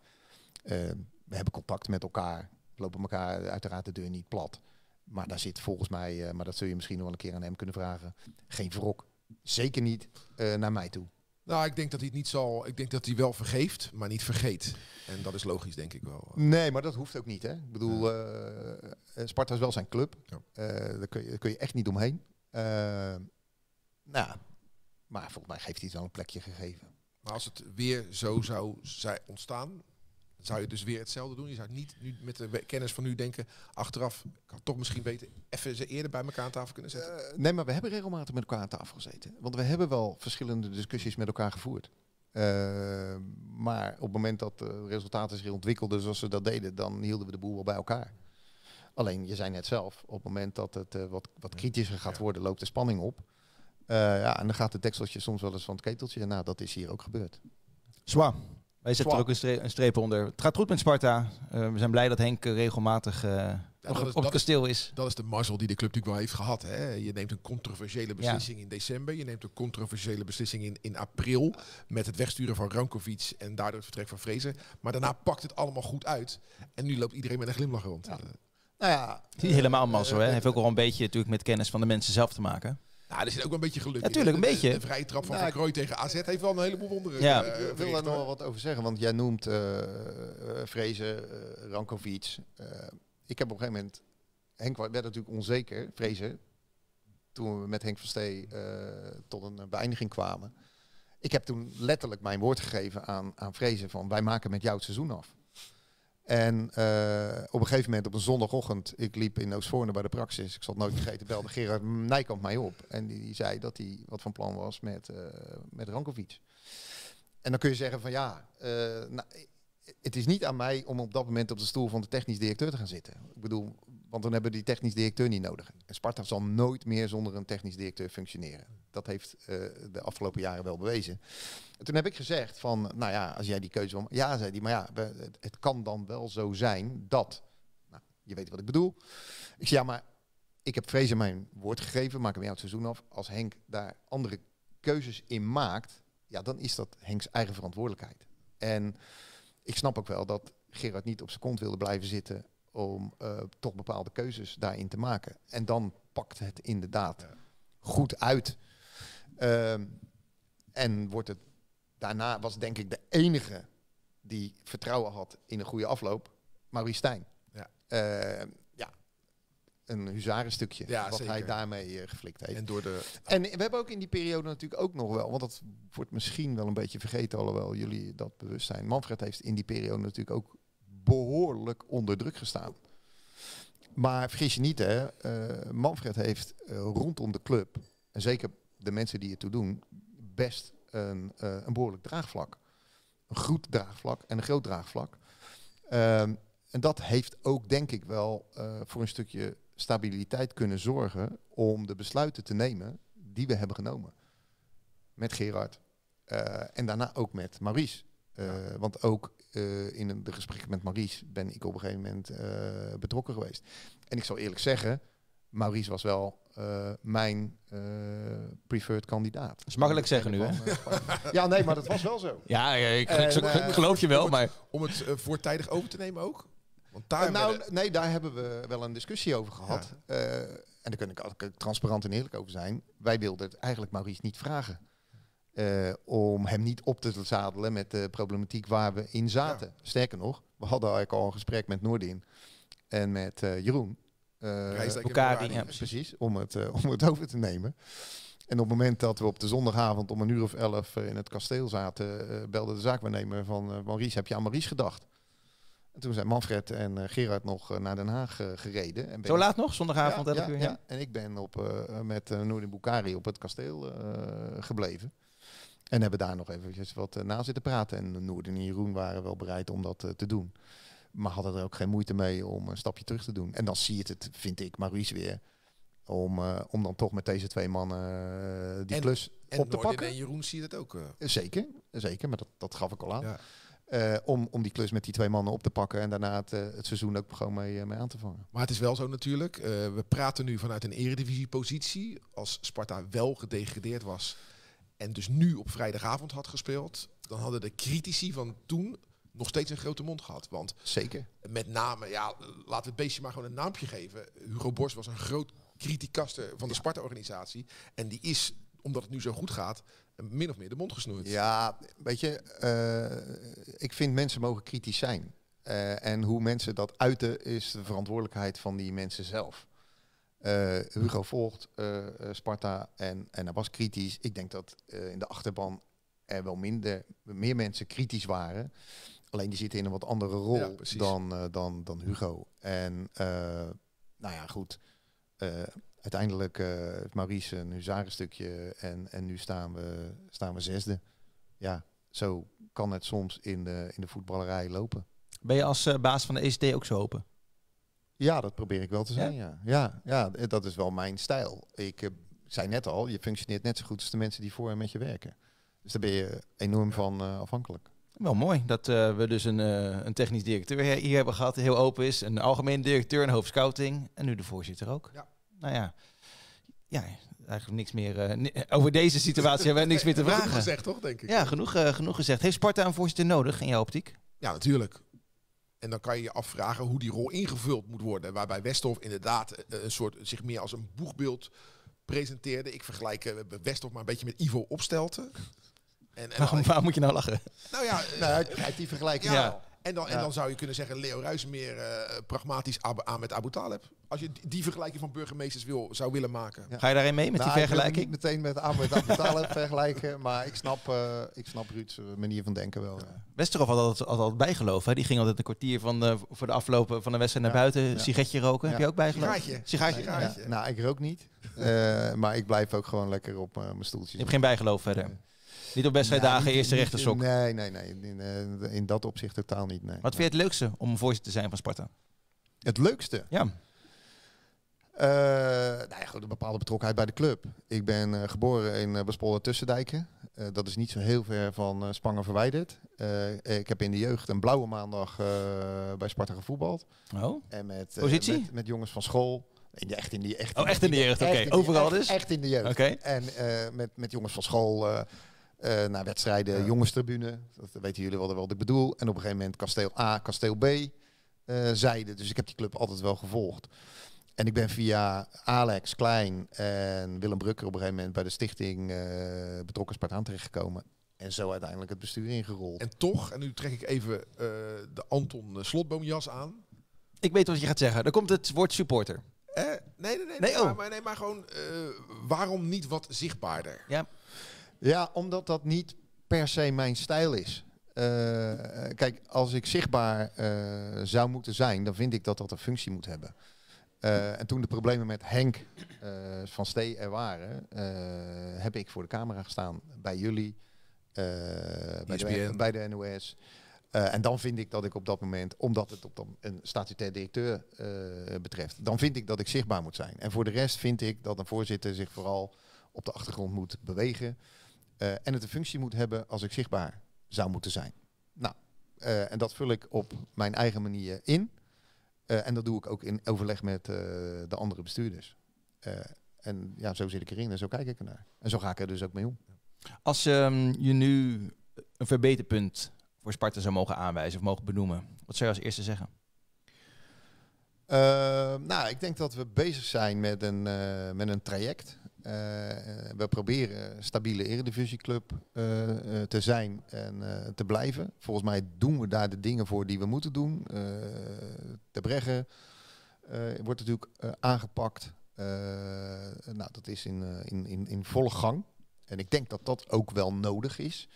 we hebben contact met elkaar. We lopen elkaar uiteraard de deur niet plat. Maar daar zit volgens mij, maar dat zul je misschien nog wel een keer aan hem kunnen vragen, geen wrok. Zeker niet naar mij toe. Nou, ik denk dat hij het niet zal. Ik denk dat hij wel vergeeft, maar niet vergeet. En dat is logisch, denk ik wel. Nee, maar dat hoeft ook niet. Hè? Ik bedoel, eh, eh, Sparta is wel zijn club. Ja. Eh, daar, kun je, daar kun je echt niet omheen. Eh, nou, maar volgens mij heeft hij het wel een plekje gegeven. Maar als het weer zo zou zijn ontstaan, zou je dus weer hetzelfde doen. Je zou niet nu met de kennis van nu denken, achteraf, ik had toch misschien beter even ze eerder bij elkaar aan tafel kunnen zetten. Eh, nee, maar we hebben regelmatig met elkaar aan tafel gezeten. Want we hebben wel verschillende discussies met elkaar gevoerd. Eh, maar op het moment dat de resultaten zich ontwikkelden zoals ze dat deden, dan hielden we de boel wel bij elkaar. Alleen, je zei net zelf, op het moment dat het eh, wat, wat kritischer gaat Ja. worden, loopt de spanning op. Eh, ja, en dan gaat het dekseltje soms wel eens van het keteltje. Nou, dat is hier ook gebeurd. Zwa. Wij zetten Zwa. er ook een, stre- een streep onder. Het gaat goed met Sparta. Eh, we zijn blij dat Henk eh, regelmatig eh, dat op, is- op dat het kasteel is. Dat is de mazzel die de club natuurlijk wel heeft gehad. Hè. Je neemt een controversiële beslissing in december. Je neemt een controversiële beslissing in, in april. Met het wegsturen van Rankovic en daardoor het vertrek van Vrezen. Maar daarna pakt het allemaal goed uit. En nu loopt iedereen met een glimlach rond. Ja. Nou ja, Niet helemaal mazzel, hè? Heeft ook al een beetje natuurlijk met kennis van de mensen zelf te maken. Nou, er zit ook wel een beetje geluk Ja, in. tuurlijk, een de- beetje. De, vrije trap van Nou, Krooi tegen AZ heeft wel een heleboel wonderen. Ja. eh, Ik wil daar nog wel wat over zeggen, want jij noemt eh eh, Vrezen, eh, Rankovic. Ik heb op een gegeven moment, Henk werd natuurlijk onzeker, Vrezen, toen we met Henk van Stee eh, tot een beëindiging kwamen. Ik heb toen letterlijk mijn woord gegeven aan, aan Vrezen van wij maken met jou het seizoen af. En eh, op een gegeven moment op een zondagochtend, ik liep in Oostvoorne bij de praxis, ik zal het nooit vergeten, belde Gerard Nijkamp mij op. En die, zei dat hij wat van plan was met, eh met Rankovic. En dan kun je zeggen van ja, eh, nou, het is niet aan mij om op dat moment op de stoel van de technisch directeur te gaan zitten. Ik bedoel, want dan hebben we die technisch directeur niet nodig. En Sparta zal nooit meer zonder een technisch directeur functioneren. Dat heeft eh, de afgelopen jaren wel bewezen. En toen heb ik gezegd van, nou ja, als jij die keuze wil... Ja, zei hij, maar ja, het kan dan wel zo zijn dat... Nou, je weet wat ik bedoel. Ik zei, ja, maar ik heb Vrezen mijn woord gegeven, maak hem jou het seizoen af. Als Henk daar andere keuzes in maakt, ja, dan is dat Henks eigen verantwoordelijkheid. En ik snap ook wel dat Gerard niet op zijn kont wilde blijven zitten om eh, toch bepaalde keuzes daarin te maken. En dan pakt het inderdaad Ja. goed uit. Ehm, en wordt het daarna was denk ik de enige die vertrouwen had in een goede afloop, Maurice Stijn. Ja. Ehm, ja, een huzarenstukje Ja, wat hij daarmee eh, geflikt heeft. En door de... En we hebben ook in die periode natuurlijk ook nog wel, want dat wordt misschien wel een beetje vergeten, alhoewel jullie dat bewust zijn. Manfred heeft in die periode natuurlijk ook behoorlijk onder druk gestaan. Maar vergis je niet, hè, eh, Manfred heeft eh, rondom de club, en zeker de mensen die het toe doen, best een, eh, een behoorlijk draagvlak. Een goed draagvlak en een groot draagvlak. Ehm, en dat heeft ook, denk ik wel, voor een stukje stabiliteit kunnen zorgen om de besluiten te nemen die we hebben genomen. Met Gerard. En daarna ook met Maurice. Want ook eh, in de gesprekken met Maurice ben ik op een gegeven moment eh, betrokken geweest. En ik zal eerlijk zeggen, Maurice was wel eh, mijn eh, preferred kandidaat. Dat is makkelijk zeggen nu, hè? Ja, nee, maar dat was wel zo. Ja, ja, ik, En, ik- ik geloof je wel, maar... Om het voortijdig over te nemen ook? Want daar nou, nee, daar hebben we wel een discussie over gehad. Eh, en daar kan ik ook transparant en eerlijk over zijn. Wij wilden het eigenlijk Maurice niet vragen. Eh, om hem niet op te zadelen met de problematiek waar we in zaten. Sterker nog, we hadden eigenlijk al een gesprek met Noordin en met eh, Jeroen. Eh, Rijsdijk en Bukari, ja, precies, om het, eh, om het over te nemen. En op het moment dat we op de zondagavond om een uur of elf eh, in het kasteel zaten, eh, belde de zaakwaarnemer van eh, Maurice, heb je aan Maurice gedacht? En toen zijn Manfred en eh, Gerard nog eh, naar Den Haag eh, gereden. En Zo ik- laat nog, zondagavond, ja, elf ja, uur? ja. Ja. En ik ben op, eh, met uh, Noordin Bukari op het kasteel eh, gebleven. En hebben daar nog eventjes wat eh, na zitten praten. En Noordin en Jeroen waren wel bereid om dat eh, te doen. Maar hadden er ook geen moeite mee om een stapje terug te doen. En dan zie je het, vind ik, Maurice weer. Om, eh, om dan toch met deze twee mannen die En- klus en op te pakken. en Jeroen zie je dat ook. Zeker, zeker, maar dat, dat gaf ik al aan. Ja. Om, om die klus met die twee mannen op te pakken en daarna het, het seizoen ook gewoon mee, mee aan te vangen. Maar het is wel zo natuurlijk. we praten nu vanuit een eredivisiepositie. Als Sparta wel gedegradeerd was en dus nu op vrijdagavond had gespeeld, dan hadden de critici van toen nog steeds een grote mond gehad. Want Zeker. met name, ja, laten we het beestje maar gewoon een naampje geven. Hugo Borst was een groot criticaster van de Sparta-organisatie. En die is, omdat het nu zo goed gaat, min of meer de mond gesnoeid. Ja, weet je, eh, ik vind mensen mogen kritisch zijn. Eh, en hoe mensen dat uiten is de verantwoordelijkheid van die mensen zelf. Eh, Hugo volgt eh, eh, Sparta en, en hij was kritisch. Ik denk dat eh, in de achterban er wel minder, meer mensen kritisch waren. Alleen die zitten in een wat andere rol Ja, dan, eh, dan, dan Hugo. En eh, nou ja, goed. Eh, uiteindelijk eh heeft Maurice een huzarenstukje en, en nu staan we, staan we zesde. Ja, zo kan het soms in de, in de voetballerij lopen. Ben je als eh, baas van de ECT ook zo open? Ja, dat probeer ik wel te zijn, ja. Ja, ja, eh, dat is wel mijn stijl. Ik eh, zei net al, je functioneert net zo goed als de mensen die voor en met je werken. Dus daar ben je enorm van eh, afhankelijk. Wel mooi dat we dus een, een technisch directeur hier hebben gehad, die heel open is. Een algemeen directeur, een hoofdscouting en nu de voorzitter ook. Ja. Nou ja, ja eigenlijk niks meer. over deze situatie hebben we niks meer te Genoeg vragen. gezegd, toch, denk ik? Ja, genoeg, genoeg gezegd. Heeft Sparta een voorzitter nodig in jouw optiek? Ja, natuurlijk. En dan kan je je afvragen hoe die rol ingevuld moet worden. Waarbij Westhoff inderdaad eh, een soort zich meer als een boegbeeld presenteerde. Ik vergelijk eh, Westhoff maar een beetje met Ivo Opstelten. En, en Waarom, waarom moet je nou lachen? nou ja, eh, Nou, ik krijg die vergelijking ja. En, dan, en dan zou je kunnen zeggen Leo Ruijs meer eh, pragmatisch Ab- aan met Abu Taleb. Als je die, vergelijking van burgemeesters wil, zou willen maken. Ja. Ga je daarin mee met Nou, die ik wil hem vergelijking? niet meteen met Ahmed Abutale vergelijken, maar ik snap, eh ik snap Ruud's eh, manier van denken wel. ja. Westerhof had altijd, had altijd bijgeloven. Hè? Die ging altijd een kwartier van, eh, voor de aflopen van de wedstrijd naar Ja. buiten. Ja. Sigaretje roken. Heb je ook bijgeloven? Sigaartje. Sigaartje. Sigaartje. Ja. Sigaartje. Nou, ik rook niet, eh, maar ik blijf ook gewoon lekker op eh, mijn stoeltje. Je hebt geen bijgeloof verder. Niet op wedstrijddagen, Nee, eerste niet- rechte sok. Nee, nee, nee. In, eh, in dat opzicht totaal niet. Nee. Wat vind je het leukste om voorzitter te zijn van Sparta? Het leukste? Ja, Eh, nou ja, goed, een bepaalde betrokkenheid bij de club. Ik ben eh, geboren in uh, Bespolder Tussendijken. Dat is niet zo heel ver van Spangen verwijderd. Ik heb in de jeugd een blauwe maandag bij Sparta gevoetbald. oh. En met, Positie? met, met jongens van school. In de, echt in die echt Oh, echt in de jeugd, oké. in Overal dus? Echt in de jeugd. Oké. En met, met jongens van school eh, naar wedstrijden, Ja. jongenstribune. Dat weten jullie wel wat ik bedoel. En op een gegeven moment kasteel A, kasteel B eh zijde. Dus ik heb die club altijd wel gevolgd. En ik ben via Alex Klein en Willem Brukker op een gegeven moment bij de stichting eh, betrokken Spartaan terechtgekomen. En zo uiteindelijk het bestuur ingerold. En toch, en nu trek ik even eh, de Anton Slotboomjas aan. Ik weet wat je gaat zeggen. Er komt het woord supporter. Eh, nee, nee, nee. Nee, nee, oh. maar, maar, nee maar gewoon, eh, waarom niet wat zichtbaarder? Ja. Ja, omdat dat niet per se mijn stijl is. Eh, kijk, als ik zichtbaar eh, zou moeten zijn, dan vind ik dat dat een functie moet hebben. Eh, en toen de problemen met Henk van Stee er waren, heb ik voor de camera gestaan bij jullie, bij, de, ESPN. bij de NOS. En dan vind ik dat ik op dat moment, omdat het op dan een statutair directeur betreft, dan vind ik dat ik zichtbaar moet zijn. En voor de rest vind ik dat een voorzitter zich vooral op de achtergrond moet bewegen. Eh, en het een functie moet hebben als ik zichtbaar zou moeten zijn. Nou, eh, en dat vul ik op mijn eigen manier in. Eh, en dat doe ik ook in overleg met de andere bestuurders. En ja, zo zit ik erin en zo kijk ik ernaar. En zo ga ik er dus ook mee om. Als ehm, je nu een verbeterpunt voor Sparta zou mogen aanwijzen of mogen benoemen, wat zou je als eerste zeggen? Nou, ik denk dat we bezig zijn met een, met een traject. Eh, we proberen stabiele eredivisieclub eh, eh, te zijn en te blijven. Volgens mij doen we daar de dingen voor die we moeten doen. De Breggen wordt natuurlijk aangepakt. Nou, dat is in, in, in, in volle gang. En ik denk dat dat ook wel nodig is.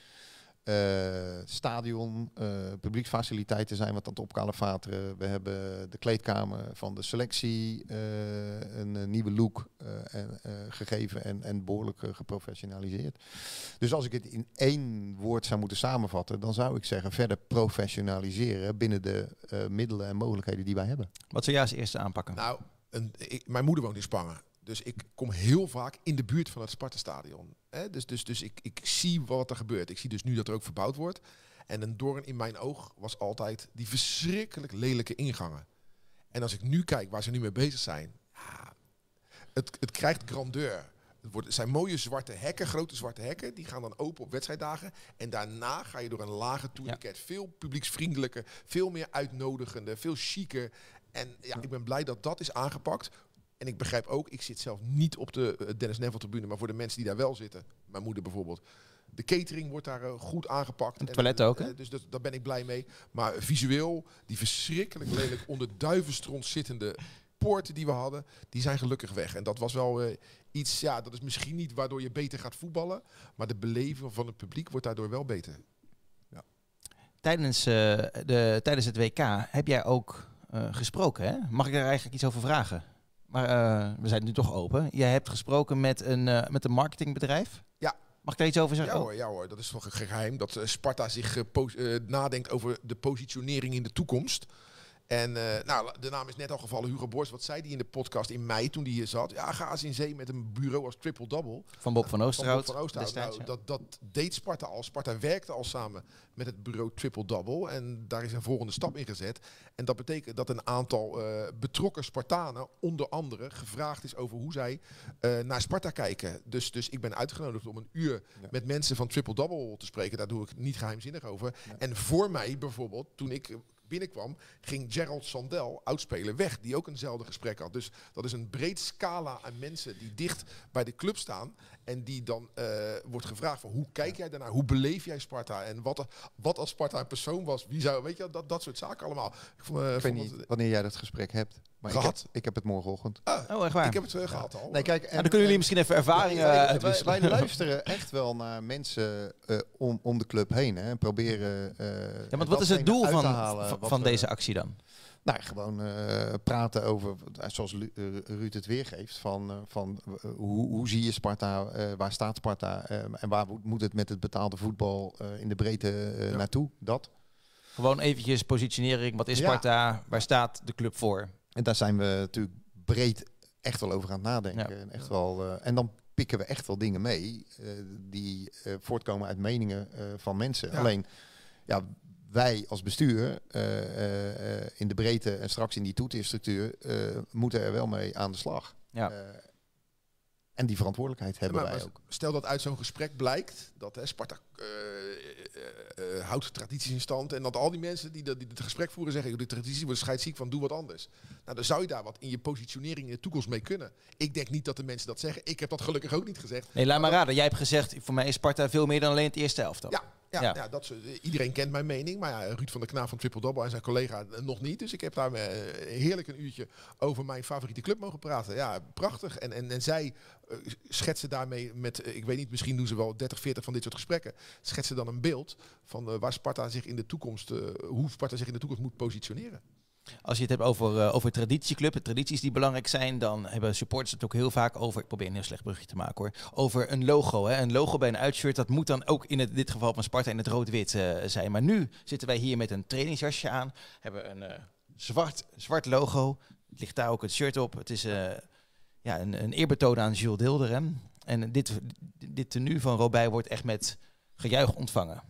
Eh, stadion, eh, publieksfaciliteiten zijn wat aan het opkalevateren. We hebben de kleedkamer van de selectie eh, een nieuwe look eh, en, eh, gegeven en, en behoorlijk eh, geprofessionaliseerd. Dus als ik het in één woord zou moeten samenvatten, dan zou ik zeggen verder professionaliseren binnen de eh, middelen en mogelijkheden die wij hebben. Wat zou jij als eerste aanpakken? Nou, een, ik, mijn moeder woont in Spangen. Dus ik kom heel vaak in de buurt van het Sparta-stadion. Dus, dus, dus ik, ik zie wat er gebeurt. Ik zie dus nu dat er ook verbouwd wordt. En een doorn in mijn oog was altijd die verschrikkelijk lelijke ingangen. En als ik nu kijk waar ze nu mee bezig zijn, ja, het, het krijgt grandeur. Het, wordt, het zijn mooie zwarte hekken, grote zwarte hekken. Die gaan dan open op wedstrijddagen. En daarna ga je door een lage tourniquet. Veel publieksvriendelijker, veel meer uitnodigender, veel chiquer. En ja, ik ben blij dat dat is aangepakt. En ik begrijp ook, ik zit zelf niet op de eh, Dennis Neville tribune, maar voor de mensen die daar wel zitten, mijn moeder bijvoorbeeld. De catering wordt daar eh, goed aangepakt. En toilet eh, ook, hè? Dus dat, daar ben ik blij mee. Maar visueel, die verschrikkelijk lelijk onder duivenstront zittende poorten die we hadden, die zijn gelukkig weg. En dat was wel iets, ja, dat is misschien niet waardoor je beter gaat voetballen, maar de beleving van het publiek wordt daardoor wel beter. Tijdens, eh, de, tijdens het WK heb jij ook eh, gesproken, hè? Mag ik daar eigenlijk iets over vragen? Maar eh, we zijn nu toch open. Jij hebt gesproken met een, eh, met een marketingbedrijf. Ja. Mag ik daar iets over Ja zeggen? Oh, hoor, ja hoor, dat is toch een geheim. Dat eh, Sparta zich nadenkt over de positionering in de toekomst. En eh, nou, de naam is net al gevallen, Hugo Borst. Wat zei hij in de podcast in mei toen hij hier zat? Ja, ga eens in zee met een bureau als Triple Double. Van Bob van Van Oosterhout. Bob van Oosterhout. destijds, Nou, dat, dat deed Sparta al. Sparta werkte al samen met het bureau Triple Double. En daar is een volgende stap in gezet. En dat betekent dat een aantal eh, betrokken Spartanen, onder andere, gevraagd is over hoe zij eh, naar Sparta kijken. Dus, dus ik ben uitgenodigd om een uur Ja. met mensen van Triple Double te spreken. Daar doe ik niet geheimzinnig over. En voor mij bijvoorbeeld, toen ik binnenkwam, ging Gerald Sandel, oudspeler, weg. Die ook eenzelfde gesprek had. Dus dat is een breed scala aan mensen die dicht bij de club staan. En die dan eh, wordt gevraagd van hoe kijk jij daarnaar? Hoe beleef jij Sparta? En wat, wat als Sparta een persoon was? Wie zou, weet je, dat, dat soort zaken allemaal. Ik, vond, eh, Ik weet vond het- niet wanneer jij dat gesprek hebt, maar ik heb, Gehad. ik heb het morgenochtend. Oh, echt waar? ik heb het eh, gehad al. Nee, kijk, Nou, dan kunnen jullie misschien even ervaringen wij, wij, uitwisselen. wij luisteren echt wel naar mensen eh, om, om de club heen. Hè, en proberen. eh, Ja, want wat is het doel van, halen van, wat van we- deze actie dan? Nou, gewoon eh, praten over, eh, zoals Lu- eh, Ruud het weergeeft, van, eh, van eh, hoe, hoe zie je Sparta, eh, waar staat Sparta eh, en waar moet- het met het betaalde voetbal eh, in de breedte eh, Ja. naartoe? Dat. Gewoon eventjes positionering. Wat is Ja. Sparta? Waar staat de club voor? En daar zijn we natuurlijk breed echt wel over aan het nadenken. Ja. En, echt wel, eh, en dan pikken we echt wel dingen mee eh, die eh, voortkomen uit meningen van mensen. Ja. Alleen, ja, wij als bestuur in de breedte en straks in die toeterstructuur eh, moeten er wel mee aan de slag. Ja. En die verantwoordelijkheid hebben maar- wij ook. Stel dat uit zo'n gesprek blijkt dat hè, Sparta eh, eh, eh, houdt tradities in stand. En dat al die mensen die, dat- die het gesprek voeren zeggen, "Joh, die traditie wordt scheidsziek van doe wat anders. Nou, dan zou je daar wat in je positionering in de toekomst mee kunnen. Ik denk niet dat de mensen dat zeggen. Ik heb dat gelukkig ook niet gezegd. Nee, laat maar raden. Jij hebt gezegd, voor mij is Sparta veel meer dan alleen het eerste elftal. Ja, ja, Ja. ja. dat, ze- iedereen kent mijn mening. Maar ja, Ruud van der Knaap van Triple Double en zijn collega nog niet. Dus ik heb daar heerlijk een uurtje over mijn favoriete club mogen praten. Ja, prachtig. En, en, en zij schetsen daarmee met, eh, ik weet niet, misschien doen ze wel 30, 40 van dit soort gesprekken. Schetsen dan een beeld van eh, waar Sparta zich in de toekomst, eh, hoe Sparta zich in de toekomst moet positioneren. Als je het hebt over, eh, over traditieclub, tradities die belangrijk zijn, dan hebben supporters het ook heel vaak over, ik probeer een heel slecht brugje te maken hoor, over een logo. Hè. Een logo bij een uitshirt, dat moet dan ook in het, dit geval van Sparta in het rood-wit eh, zijn. Maar nu zitten wij hier met een trainingsjasje aan, hebben een eh, zwart, zwart logo, het ligt daar ook het shirt op. Het is eh, ja, een, een eerbetoon aan Jules Dilder. Hè. En dit, dit tenue van Robij wordt echt met gejuich ontvangen.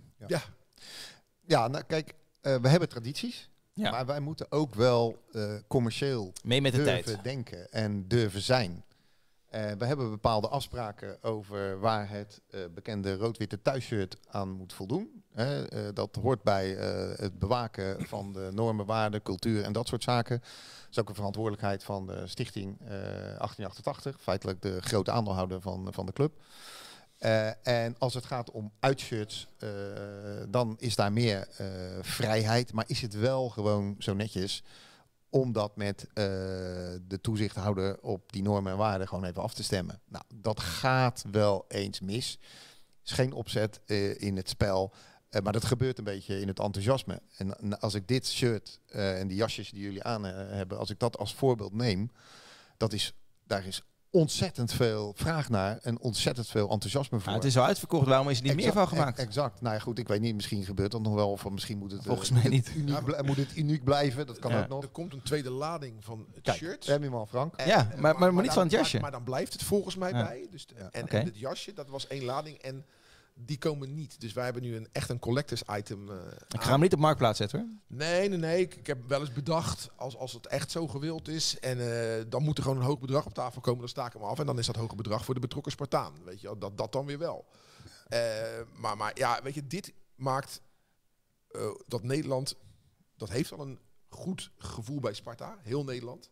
Ja, nou kijk, eh, we hebben tradities. Ja. Maar wij moeten ook wel eh, commercieel Mee met de durven tijd. denken en durven zijn. Eh, we hebben bepaalde afspraken over waar het eh, bekende rood-witte thuisshirt aan moet voldoen. Eh, dat hoort bij het bewaken van de normen, waarden, cultuur en dat soort zaken. Dat is ook een verantwoordelijkheid van de stichting eh, 1888, feitelijk de grote aandeelhouder van, van de club. En als het gaat om uitshirts, dan is daar meer vrijheid. Maar is het wel gewoon zo netjes om dat met eh, de toezichthouder op die normen en waarden gewoon even af te stemmen? Nou, dat gaat wel eens mis. is geen opzet eh, in het spel. eh, maar dat gebeurt een beetje in het enthousiasme. En als ik dit shirt en die jasjes die jullie aan hebben, als ik dat als voorbeeld neem, dat is, daar is ontzettend veel vraag naar en ontzettend veel enthousiasme voor. Ah, het is al uitverkocht, waarom is er niet meer van gemaakt? e- Exact. Nou ja, goed, ik weet niet, misschien gebeurt dat nog wel. Of misschien moet het, eh, Volgens mij het niet. Uniek, moet het uniek blijven, dat kan Ja. ook nog. Er komt een tweede lading van het Kijk, shirt. heb je hem al, Frank? En- Ja, maar- maar niet dan- van het jasje. Maar, maar dan blijft het volgens mij Ja. bij. Dus de- Ja. en, en het jasje, dat was één lading. En die komen niet. Dus wij hebben nu een, echt een collectors item. eh, Ik ga hem niet op marktplaats zetten hoor. Nee, nee, nee. Ik, ik heb wel eens bedacht, als, als het echt zo gewild is, en eh, dan moet er gewoon een hoog bedrag op tafel komen, dan sta ik hem af. En dan is dat hoge bedrag voor de betrokken Spartaan. Weet je, dat, dat dan weer wel. Eh, maar, maar ja, weet je, dit maakt dat Nederland, dat heeft al een goed gevoel bij Sparta, heel Nederland.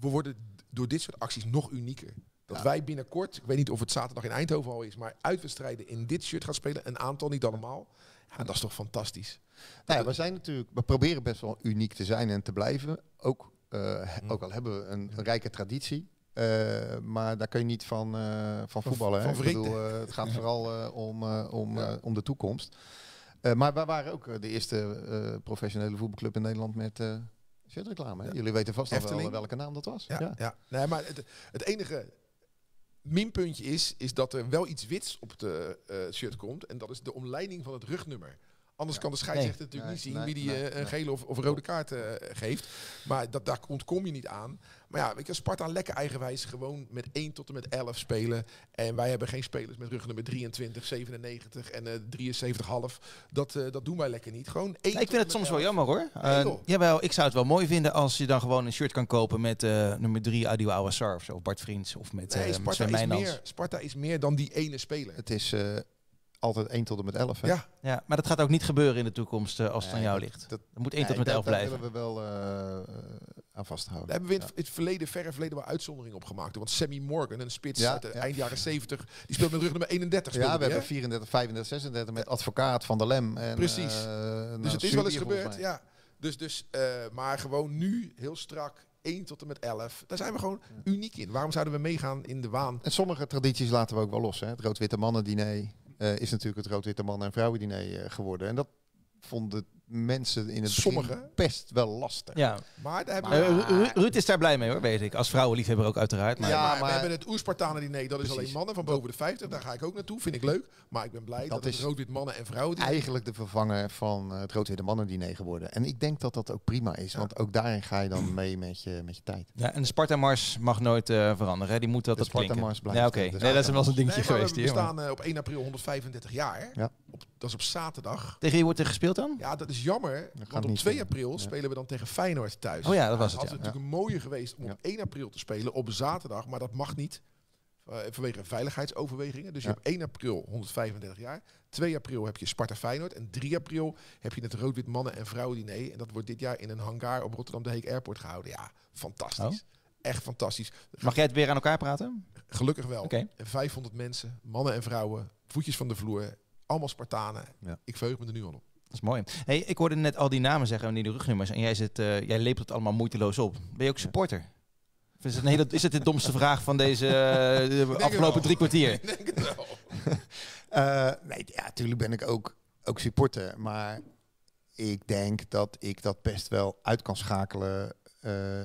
We worden door dit soort acties nog unieker. Dat Ja. wij binnenkort, ik weet niet of het zaterdag in Eindhoven al is, maar uitwedstrijden in dit shirt gaan spelen. Een aantal, niet allemaal. Ja, dat is toch fantastisch. Nou ja, we zijn natuurlijk, we proberen best wel uniek te zijn en te blijven. Ook, eh, Mm. ook al hebben we een, een rijke traditie. Eh, maar daar kun je niet van, eh, van voetballen. van hè? Ik bedoel, eh, het gaat vooral eh, om, eh, om, eh, om de toekomst. Eh, maar wij waren ook eh, de eerste eh, professionele voetbalclub in Nederland met eh shirtreclame. hè? Ja. Jullie weten vast nog wel Efteling. welke naam dat was. Ja, ja. Nee, maar het, het enige minpuntje is, is dat er wel iets wits op de eh, shirt komt. En dat is de omleiding van het rugnummer. Anders Ja. kan de scheidsrechter natuurlijk Nee, niet zien nee, wie die nee, eh, een gele of, of rode kaart eh, geeft. Maar dat, daar ontkom je niet aan. Maar ja, weet je, Sparta lekker eigenwijs gewoon met 1 tot en met 11 spelen. En wij hebben geen spelers met rugnummer 23, 97 en eh 73,5. Dat, eh, dat doen wij lekker niet. Gewoon 1 Ja, ik vind het soms wel jammer hoor. Nee, jawel, ik zou het wel mooi vinden als je dan gewoon een shirt kan kopen met eh, nummer 3 Adil Awassar of zo. Of Bart Vriends of met Nee, eh Sparta Sven is, meer, Sparta is meer dan die ene speler. Het is eh, altijd 1 tot en met 11. Hè? Ja, Ja, maar dat gaat ook niet gebeuren in de toekomst eh, als het aan Nee, jou dat- ligt. dat- Dat moet 1 tot Nee, met daar- 11 daar blijven. willen we wel eh, eh, aan vasthouden. Daar hebben we in Ja. het- verleden, verre verleden, wel uitzonderingen op gemaakt. Want Sammy Morgan, een spits Ja, uit de ja. eind jaren 70, die speelt met rug nummer 31. Ja, we hebben hè? 34, 35, 36 met advocaat van de Lem. En, Precies. eh, nou, Dus het is wel eens gebeurd. Ja. Dus, dus, eh, maar gewoon nu, heel strak, 1 tot en met 11. Daar zijn we gewoon uniek in. Waarom zouden we meegaan in de waan? En sommige tradities laten we ook wel los. Hè. Het rood-witte mannen-diner is natuurlijk het rood-witte mannen- en vrouwendiner eh, geworden. En dat vonden mensen in het Sommige. begin best wel lastig. Ja. Maar daar hebben Eh, we... Ru- Ru- Ruud is daar blij mee hoor, weet ik. Als vrouwenliefhebber ook uiteraard. Maar Ja, maar, we hebben het Oerspartanen diner, dat is Precies. alleen mannen van boven de 50. Daar ga ik ook naartoe, vind ik leuk. Maar ik ben blij dat, Dat het is rood-wit mannen en vrouwen... Die... Eigenlijk de vervanger van eh, het rood-witte mannen-diner geworden. En ik denk dat dat ook prima is. Ja. Want ook daarin ga je dan mee met je, met je tijd. Ja, en de Sparta-mars mag nooit eh, veranderen. Hè? Die moet dat De dat klinken. Sparta-mars blijft, Ja, oké. Nee, dat is wel eens een dingetje Nee, geweest we hier. bestaan eh, op 1 april 135 jaar. Ja. Op, dat is op zaterdag. Tegen wie wordt er gespeeld dan? Ja, dat is jammer. Want op niet 2 zo. april Ja. spelen we dan tegen Feyenoord thuis. Oh ja, dat was het, had ja. natuurlijk een mooie geweest om op 1 april te spelen op zaterdag. Maar dat mag niet. eh, vanwege veiligheidsoverwegingen. Dus je hebt 1 april 135 jaar. 2 april heb je Sparta Feyenoord. En 3 april heb je het rood-wit mannen- en vrouwen-diner. En dat wordt dit jaar in een hangar op Rotterdam de Heek Airport gehouden. Ja, fantastisch. Oh. Echt fantastisch. Mag jij het weer aan elkaar praten? Gelukkig wel. Oké. En 500 mensen, mannen en vrouwen, voetjes van de vloer. Allemaal Spartanen. Ja. Ik verheug me er nu al op. Dat is mooi. Hey, ik hoorde net al die namen zeggen, die rugnummers. En jij, zit, eh, jij lepelt het allemaal moeiteloos op. Ben je ook supporter? Of is het, een hele, is het de domste vraag van deze eh, de afgelopen drie kwartier? Ik denk het wel. Eh, nee, ja, natuurlijk ben ik ook, ook supporter. Maar ik denk dat ik dat best wel uit kan schakelen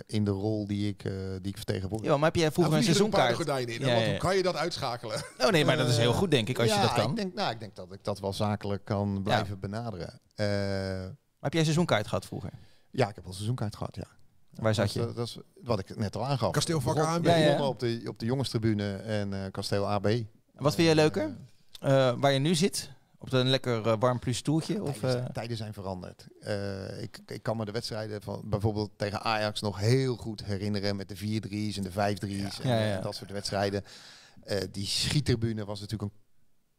in de rol die ik, eh, die ik vertegenwoordig. Ja, maar heb jij vroeger Nou, een seizoenkaart? paardengordijnen in. Ja, ja, hoe kan je dat uitschakelen? Oh nee, maar dat is heel goed denk ik als ja, je dat kan. Ik denk, nou, ik denk dat ik dat wel zakelijk kan blijven benaderen. Eh, Maar heb jij een seizoenkaart gehad vroeger? ja, ik heb wel een seizoenkaart gehad, ja. Waar zat dat, is- je? Dat is wat ik net al aangaf. AB. Ja, ja. begonnen op de, op de jongenstribune en eh, kasteel AB. Wat vind jij leuker? Eh, waar je nu zit? Op een lekker eh, warm plus stoeltje? Of, tijden, zijn, eh, tijden zijn veranderd. Eh, ik, ik kan me de wedstrijden van bijvoorbeeld tegen Ajax nog heel goed herinneren met de 4-3's en de 5-3's en Ja, ja. dat soort wedstrijden. Eh, die schiettribune was natuurlijk een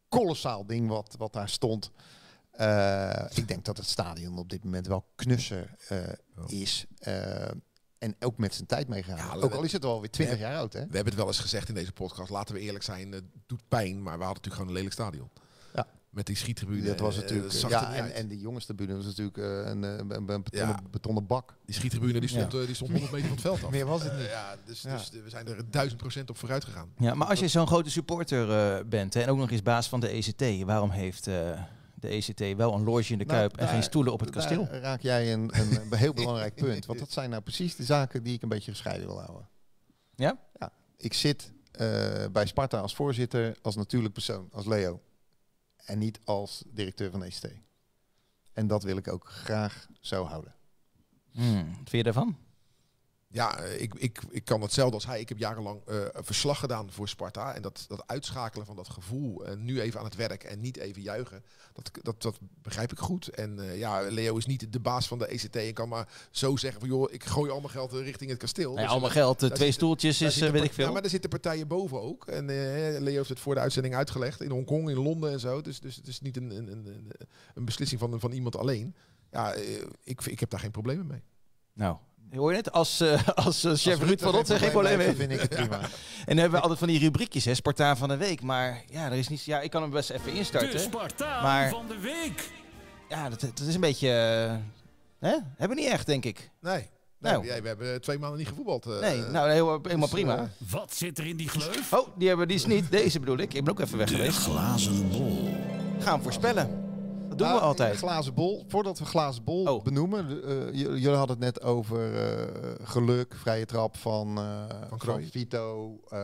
kolossaal ding wat, wat daar stond. Eh, ik denk dat het stadion op dit moment wel knusser eh, Oh. is. Eh, en ook met zijn tijd meegaan. Ja, ook al is het alweer 20 Ja. jaar oud, hè? We hebben het wel eens gezegd in deze podcast. Laten we eerlijk zijn, het doet pijn. Maar we hadden natuurlijk gewoon een lelijk stadion. Met die schiettribune. Dat was eh, natuurlijk. zag ja, en, en die jongenstribune was natuurlijk eh, een, een, een betonnen, Ja. betonnen bak. Die schiettribune die stond, die stond 100 meter van het veld af. Meer was het niet. Ja, dus, Ja. dus we zijn er duizend procent op vooruit gegaan. Ja, maar als je zo'n grote supporter eh, bent hè, en ook nog eens baas van de ECT, waarom heeft eh, de ECT wel een loge in de Nou, Kuip en daar- geen stoelen op het daar kasteel? raak jij een, een, een heel belangrijk punt. Want dat zijn nou precies de zaken die ik een beetje gescheiden wil houden. Ja? Ja. Ik zit eh, bij Sparta als voorzitter, als natuurlijk persoon, als Leo. En niet als directeur van ECT. En dat wil ik ook graag zo houden. Hmm, wat vind je daarvan? Ja, eh, ik, ik, ik kan hetzelfde als hij. Ik heb jarenlang eh, verslag gedaan voor Sparta. En dat, dat uitschakelen van dat gevoel, en nu even aan het werk en niet even juichen, dat, dat, dat begrijp ik goed. En eh, ja, Leo is niet de baas van de ECT en kan maar zo zeggen van joh, ik gooi al mijn geld eh, richting het kasteel. Ja, Dus, allemaal eh, geld, eh, daar twee zit- stoeltjes daar is, eh, weet ik veel. Ja, maar er zitten partijen boven ook. En eh, Leo heeft het voor de uitzending uitgelegd. In Hongkong, in Londen en zo. Dus, dus het is niet een, een, een, een- een beslissing van, van iemand alleen. Ja, eh, ik, ik heb daar geen problemen mee. Nou, hoor je het? Als, eh, als eh, chef Als Ruud van Rotten geen probleem heeft, vind ik het prima. En dan hebben we altijd van die rubriekjes, hè, Spartaan van de Week. Maar ja, er is niet, ja, ik kan hem best even De instarten. Spartaan Maar- van de week. Ja, dat, dat is een beetje... eh, hè? Hebben we niet echt, denk ik. Nee. Nou. Jij, we hebben twee maanden niet gevoetbald. Nee, nou, heel, helemaal dus, prima. Wat zit er in die gleuf? Oh, die hebben die is niet. Deze bedoel ik. Ik ben ook even weg De geweest. glazen bol. Gaan we voorspellen. Dat doen we altijd. Glazen bol. Voordat we glazen bol Oh. benoemen. eh, jullie hadden het net over eh, geluk, vrije trap van, eh, Van van. Vito. eh,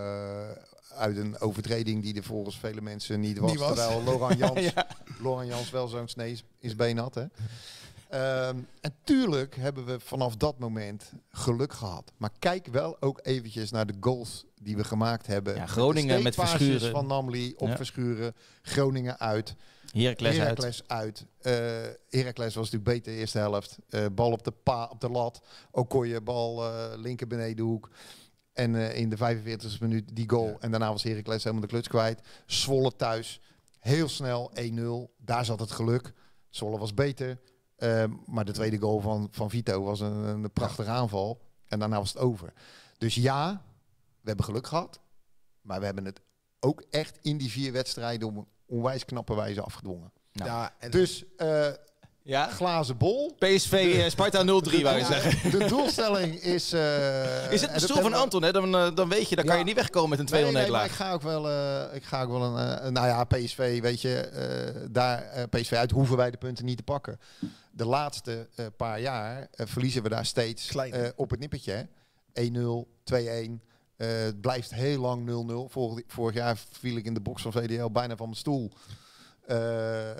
uit een overtreding die er volgens vele mensen niet was. Niet was. Terwijl Laurent Jans, Ja. Laurent Jans wel zo'n snee is- in zijn been had. Hè. Ehm, en tuurlijk hebben we vanaf dat moment geluk gehad. Maar kijk wel ook eventjes naar de goals die we gemaakt hebben. Ja, Groningen de met Verschuren. van Namli op Ja. Verschuren. Groningen uit. Heracles uit. Heracles uit. Eh Heracles was natuurlijk beter de eerste helft. Eh, bal op de, pa, op de lat. Okoye, bal eh, linker benedenhoek. En eh, in de 45e minuut die goal. Ja. En daarna was Heracles helemaal de kluts kwijt. Zwolle thuis. Heel snel 1-0. Daar zat het geluk. Zwolle was beter. Maar de tweede goal van, van Vito was een, een prachtige aanval. En daarna was het over. Dus ja, we hebben geluk gehad. Maar we hebben het ook echt in die vier wedstrijden een onwijs knappe wijze afgedwongen. Nou. ja, en Dus eh, Ja? glazen bol. PSV eh, Sparta 0-3 wou je zeggen. De doelstelling is... eh, Is het de stoel van Anton, hè? Dan, dan weet je, dan kan je niet wegkomen met een 2-0 Nee, nee, maar ik nederlaag. ga ook wel, eh, ik ga ook wel een, eh, nou ja, PSV, weet je, eh, daar, eh, PSV uit hoeven wij de punten niet te pakken. De laatste eh, paar jaar verliezen we daar steeds eh, op het nippertje. hè. 1-0, 2-1. Eh, het blijft heel lang 0-0. Vorig, vorig jaar viel ik in de box van VDL bijna van mijn stoel. Eh,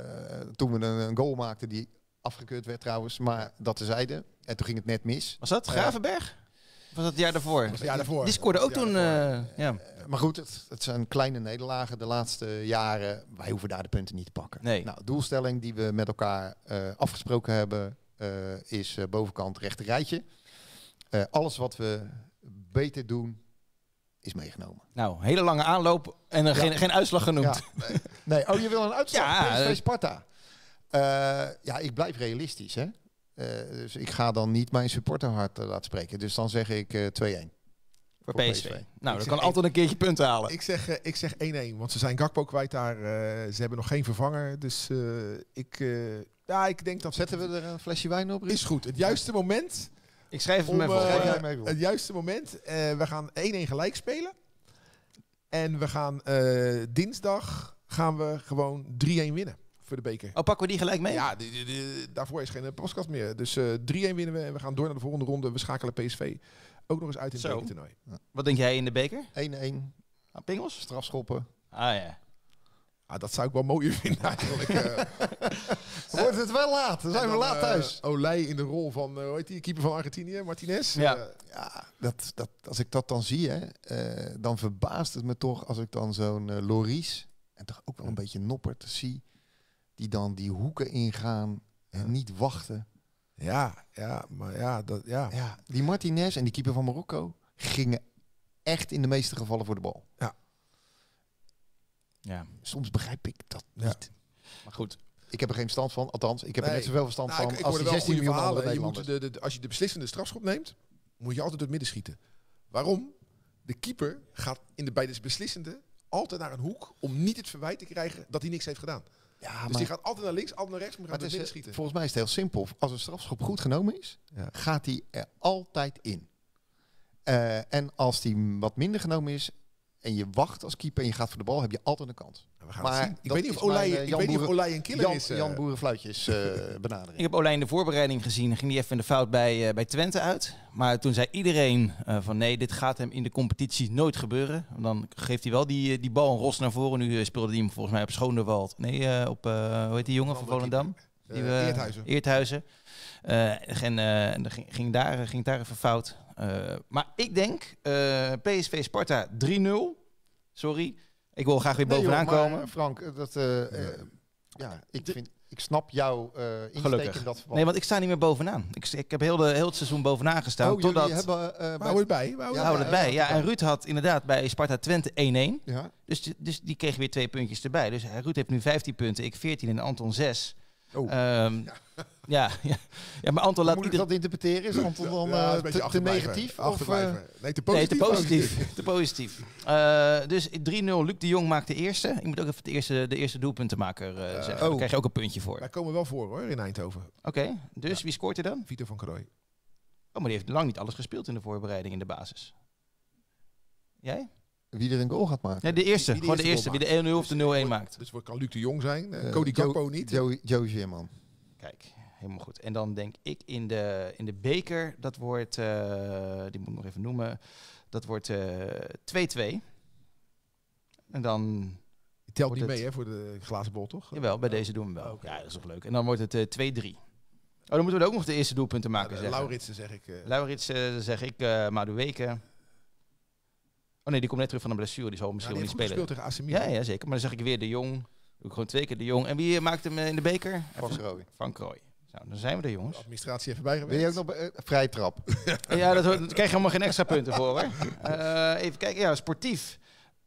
toen we een, een goal maakten die afgekeurd werd trouwens, maar dat tezijde. En toen ging het net mis. Was dat Gravenberg? Of was dat het jaar daarvoor? Dat was het jaar daarvoor. Die scoorde ook toen. eh, ja. Eh, Maar goed, het, het zijn kleine nederlagen de laatste jaren. Wij hoeven daar de punten niet te pakken. Nee. Nou, doelstelling die we met elkaar eh, afgesproken hebben eh, is eh, bovenkant rechter rijtje. Eh, alles wat we beter doen is meegenomen. Nou, hele lange aanloop en er Ja. geen, geen uitslag genoemd. Ja. Nee, oh, je wil een uitslag? Ja, PSV eh, Sparta. Eh, ja, ik blijf realistisch, hè. Eh, dus ik ga dan niet mijn supporterhart eh, laten spreken. Dus dan zeg ik eh 2-1. Voor PSV. PSV. Nou, dan zeg kan altijd een keertje punten halen. Ik zeg, ik zeg 1-1, want ze zijn Gakpo kwijt daar. eh, ze hebben nog geen vervanger. Dus eh, ik, eh, ja, ik denk dat... Zetten we er een flesje wijn op? Is goed. Het juiste moment Ik schrijf Om, even eh, op. Schrijf even op. Het juiste moment. Eh, we gaan 1-1 gelijk spelen. En we gaan eh, dinsdag gaan we gewoon 3-1 winnen voor de beker. Oh, pakken we die gelijk mee? Ja, die- die- die- daarvoor is geen podcast meer. Dus eh 3-1 winnen we en we gaan door naar de volgende ronde. We schakelen PSV ook nog eens uit in het bekertoernooi. Wat denk jij in de beker? 1-1, Ah, Pingels? strafschoppen. Ah ja. Ah, dat zou ik wel mooier vinden eigenlijk. Wordt het wel laat? Dan zijn we dan, laat eh, thuis. Olij in de rol van, eh, hoe heet die, keeper van Argentinië, Martinez. Ja. Eh, Ja, dat, dat, als ik dat dan zie, hè, eh, dan verbaast het me toch als ik dan zo'n Loris en toch ook wel een beetje Noppert zie, die dan die hoeken ingaan en niet wachten. ja, ja, maar ja, dat, ja. Ja, die Martinez en die keeper van Marokko gingen echt in de meeste gevallen voor de bal. Ja. Soms begrijp ik dat Ja. niet. Maar goed, ik heb er geen verstand van. Althans, ik heb er Nee. net zoveel verstand Nou, van ik, ik als hoorde die wel 16 goede miljoen andere. Je moet de, de, als je de beslissende strafschop neemt, moet je altijd door het midden schieten. Waarom? De keeper gaat in de, bij de beslissende altijd naar een hoek om niet het verwijt te krijgen dat hij niks heeft gedaan. Ja, dus maar, die gaat altijd naar links, altijd naar rechts, maar maar gaat het is, midden eh, schieten. volgens mij is het heel simpel. Als een strafschop goed genomen is, Ja. gaat hij er altijd in. Eh, en als die wat minder genomen is en je wacht als keeper en je gaat voor de bal, heb je altijd een kans. We gaan maar. Ik weet niet of mijn, eh, ik Jan weet niet of Boeren- Olij een killer Jan, is. eh. Jan Boerenfluitjes eh, benadering. Ik heb Olij in de voorbereiding gezien. Ging die even de fout bij, eh, bij Twente uit. Maar toen zei iedereen eh, van nee, dit gaat hem in de competitie nooit gebeuren. Dan geeft hij wel die, die bal een ros naar voren. Nu speelde hij hem volgens mij op Schoonderwald. Nee, eh, op, eh, hoe heet die jongen van Volendam? Die we- Eerthuizen. Eerthuizen. Eh, en eh, en dan ging, ging, daar, ging daar even fout. Eh, maar ik denk eh, PSV Sparta 3-0. Sorry. Ik wil graag weer Nee, bovenaan joh, maar, komen. eh, Frank, dat, ja, ik, vind, ik snap jouw eh insteek Gelukkig. in dat verband. Nee, want ik sta niet meer bovenaan. Ik, ik heb heel, de, heel het seizoen bovenaan gestaan. oh, totdat, hebben... eh, Maar bij- hou het bij. we houden het ja, bij. Ja, ja. en Ruud had inderdaad bij Sparta Twente 1-1. ja, Dus, die- dus die kreeg weer twee puntjes erbij. Dus Ruud heeft nu 15 punten, ik 14 en Anton 6. Oh. Ehm, ja. Ja, ja, maar Anton laat moet ik ieder... dat interpreteren? Is Anton dan Ja, eh, een beetje te, negatief? Of, eh, nee, te Nee, positief. te positief. te positief. Eh, dus 3-0, Luc de Jong maakt de eerste. Ik moet ook even de eerste, de eerste doelpuntenmaker eh zeggen. Daar oh. krijg je ook een puntje voor. Wij komen wel voor hoor, in Eindhoven. Oké, dus wie scoort er dan? Vito van Krooi. Oh, maar die heeft lang niet alles gespeeld in de voorbereiding in de basis. Jij? wie er een goal gaat maken? Ja, de eerste. Wie de Gewoon de eerste Wie de 1-0 of de 0-1 Dus maakt. Dus het kan Luc de Jong zijn. Cody Gakpo niet. Joe, Joe Gierman. Kijk, helemaal goed. En dan denk ik in de, in de beker, dat wordt, eh, die moet ik nog even noemen, dat wordt eh, 2-2. en dan, Die telt niet het- mee hè, voor de glazen bol, toch? jawel, bij deze doen we hem wel. Oké. Ja, dat is toch leuk. En dan wordt het eh 2-3. Oh, dan moeten we ook nog de eerste doelpunten maken, Ja. Lauritsen zeg ik. eh, Laurits, eh, zeg ik, eh Madueke. Oh nee, die komt net terug van een blessure, die zal ja, misschien die wel heeft niet goed spelen. gespeeld tegen AC. Ja, ja, zeker. Maar dan zeg ik weer de Jong. Doe ik gewoon twee keer de Jong. En wie eh, maakt hem eh, in de beker? Van Rooij. Van Krooi. Zo, dan zijn we er, De jongens. administratie even bijgewerkt. Wil je ook nog bij- eh, vrije trap? Ja, dat, krijg je helemaal geen extra punten voor. Hoor. Eh, even kijken, ja, sportief.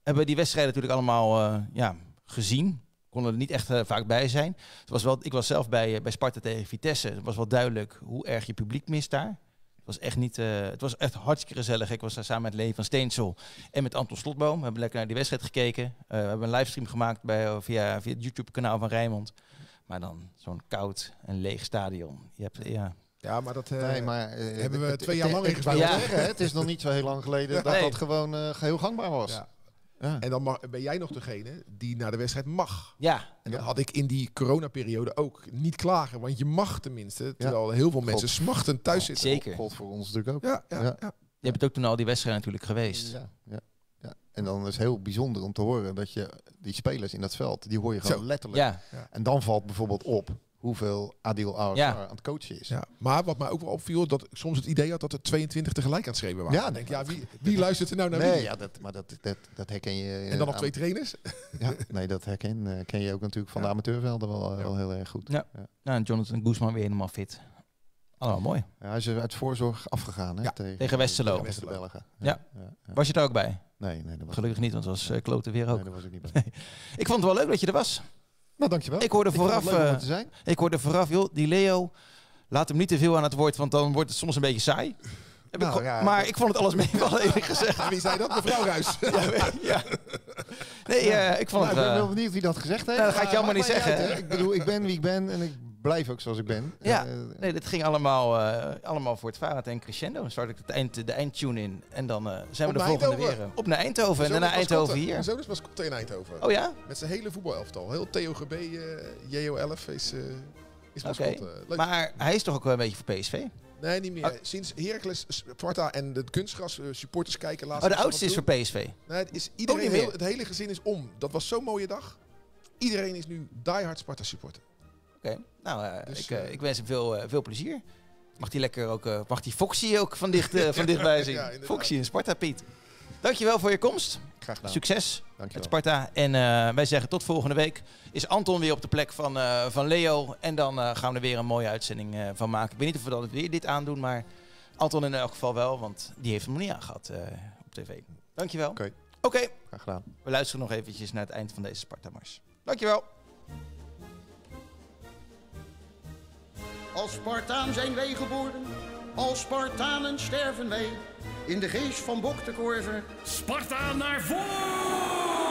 Hebben we die wedstrijden natuurlijk allemaal eh, ja, gezien. Konden er niet echt vaak bij zijn. Het was wel, ik was zelf bij, bij Sparta tegen Vitesse. Het was wel duidelijk hoe erg je publiek mist daar. Het was echt, niet, eh, het was echt hartstikke gezellig. Ik was daar samen met Leen van Steensel en met Anton Slotboom. We hebben lekker naar die wedstrijd gekeken. Eh, we hebben een livestream gemaakt bij, via, via het YouTube-kanaal van Rijnmond. Maar dan zo'n koud en leeg stadion. Je hebt, ja, Ja, maar dat... eh, nee, maar... eh, hebben we twee jaar lang in zeggen, hè, Het is nog niet zo heel lang geleden dat Nee. dat gewoon eh, geheel gangbaar was. Ja. Ja. En dan mag, ben jij nog degene die naar de wedstrijd mag. ja En dat Ja. had ik in die coronaperiode ook. Niet klagen, want je mag tenminste. Terwijl heel veel mensen smachten thuis zitten. zeker. God voor ons natuurlijk ook. Ja, ja, Ja. ja. Je hebt ook toen al die wedstrijden natuurlijk geweest. Ja. En dan is het heel bijzonder om te horen dat je die spelers in dat veld, die hoor je gewoon Zo. letterlijk. Ja, En dan valt bijvoorbeeld op hoeveel Adil Ja. aan het coachen is. Ja, maar wat mij ook wel opviel, dat ik soms het idee had dat er 22 tegelijk aan het schreeuwen waren. Ja, denk, ja wie, wie luistert er nou naar Nee, wie? ja, dat, maar dat, dat, dat herken je. En dan nog aan- twee trainers? Ja, nee, dat herken, eh, ken je ook natuurlijk van Ja. de amateurvelden wel, eh, Ja. wel heel erg goed. Ja. nou, en Jonathan Guzman weer helemaal fit. Allemaal mooi. Ja, hij is er uit voorzorg afgegaan hè, Ja, tegen Westerlo. tegen Westerlo. Belgen. Ja. ja. Was je er ook bij? Nee, nee, dat was, Gelukkig niet, want het was eh, kloten weer ook. nee, dat was ik niet bij. Ik vond het wel leuk dat je er was. Nou, dankjewel. Ik hoorde Ik vooraf, om eh, te zijn. ik hoorde vooraf, joh, die Leo, laat hem niet te veel aan het woord, want dan wordt het soms een beetje saai. Heb ik Nou, ja, maar ik vond het alles meevallen, eerlijk gezegd. Wie zei dat? Mevrouw Ruis. ja, ja. Nee, eh, ik vond Nou, het... ik ben wel benieuwd wie dat gezegd heeft. Nou, dat ga ik jou maar niet zeggen, uit. Ik bedoel, ik ben wie ik ben en ik blijf ook zoals ik ben. Ja. Nee, dit ging allemaal, eh, allemaal voor het vaarrad en crescendo. Dan start ik het eind, de eindtune in. En dan eh, zijn Op we de volgende Eindhoven. weer. eh, op naar Eindhoven. En naar is Eindhoven hier. Mijn zoon is mascotte in Eindhoven. Oh ja? Met zijn hele voetbalelftal. Heel TOGB, eh JO11 is, is mascotte. Maar hij is toch ook wel een beetje voor PSV? Nee, niet meer. Oh. Sinds Heracles, Sparta en de kunstgras supporters kijken laatst. Oh, de oudste is dat voor. PSV. Nee, het, is iedereen, heel, het hele gezin is om. Dat was zo'n mooie dag. Iedereen is nu diehard Sparta supporter. Oké. Nou, eh, Dus, ik, eh, eh, ik wens hem veel, veel plezier. Mag hij lekker ook, mag die Foxy ook van, dicht, van dichtbij zien? Ja. Foxy en Sparta, Piet. Dankjewel voor je komst. Graag gedaan. Succes met Dankjewel. Sparta. En wij zeggen tot volgende week. Is Anton weer op de plek van, van Leo. En dan gaan we er weer een mooie uitzending van maken. Ik weet niet of we dan weer dit aandoen, maar Anton in elk geval wel. Want die heeft hem nog niet aangehad eh, op tv. Dankjewel. Oké. Oké, Graag gedaan. we luisteren nog eventjes naar het eind van deze Sparta-mars. Dankjewel. Als Spartaan zijn wij geboren, als Spartanen sterven wij. In de geest van Bok de Sparta naar voren!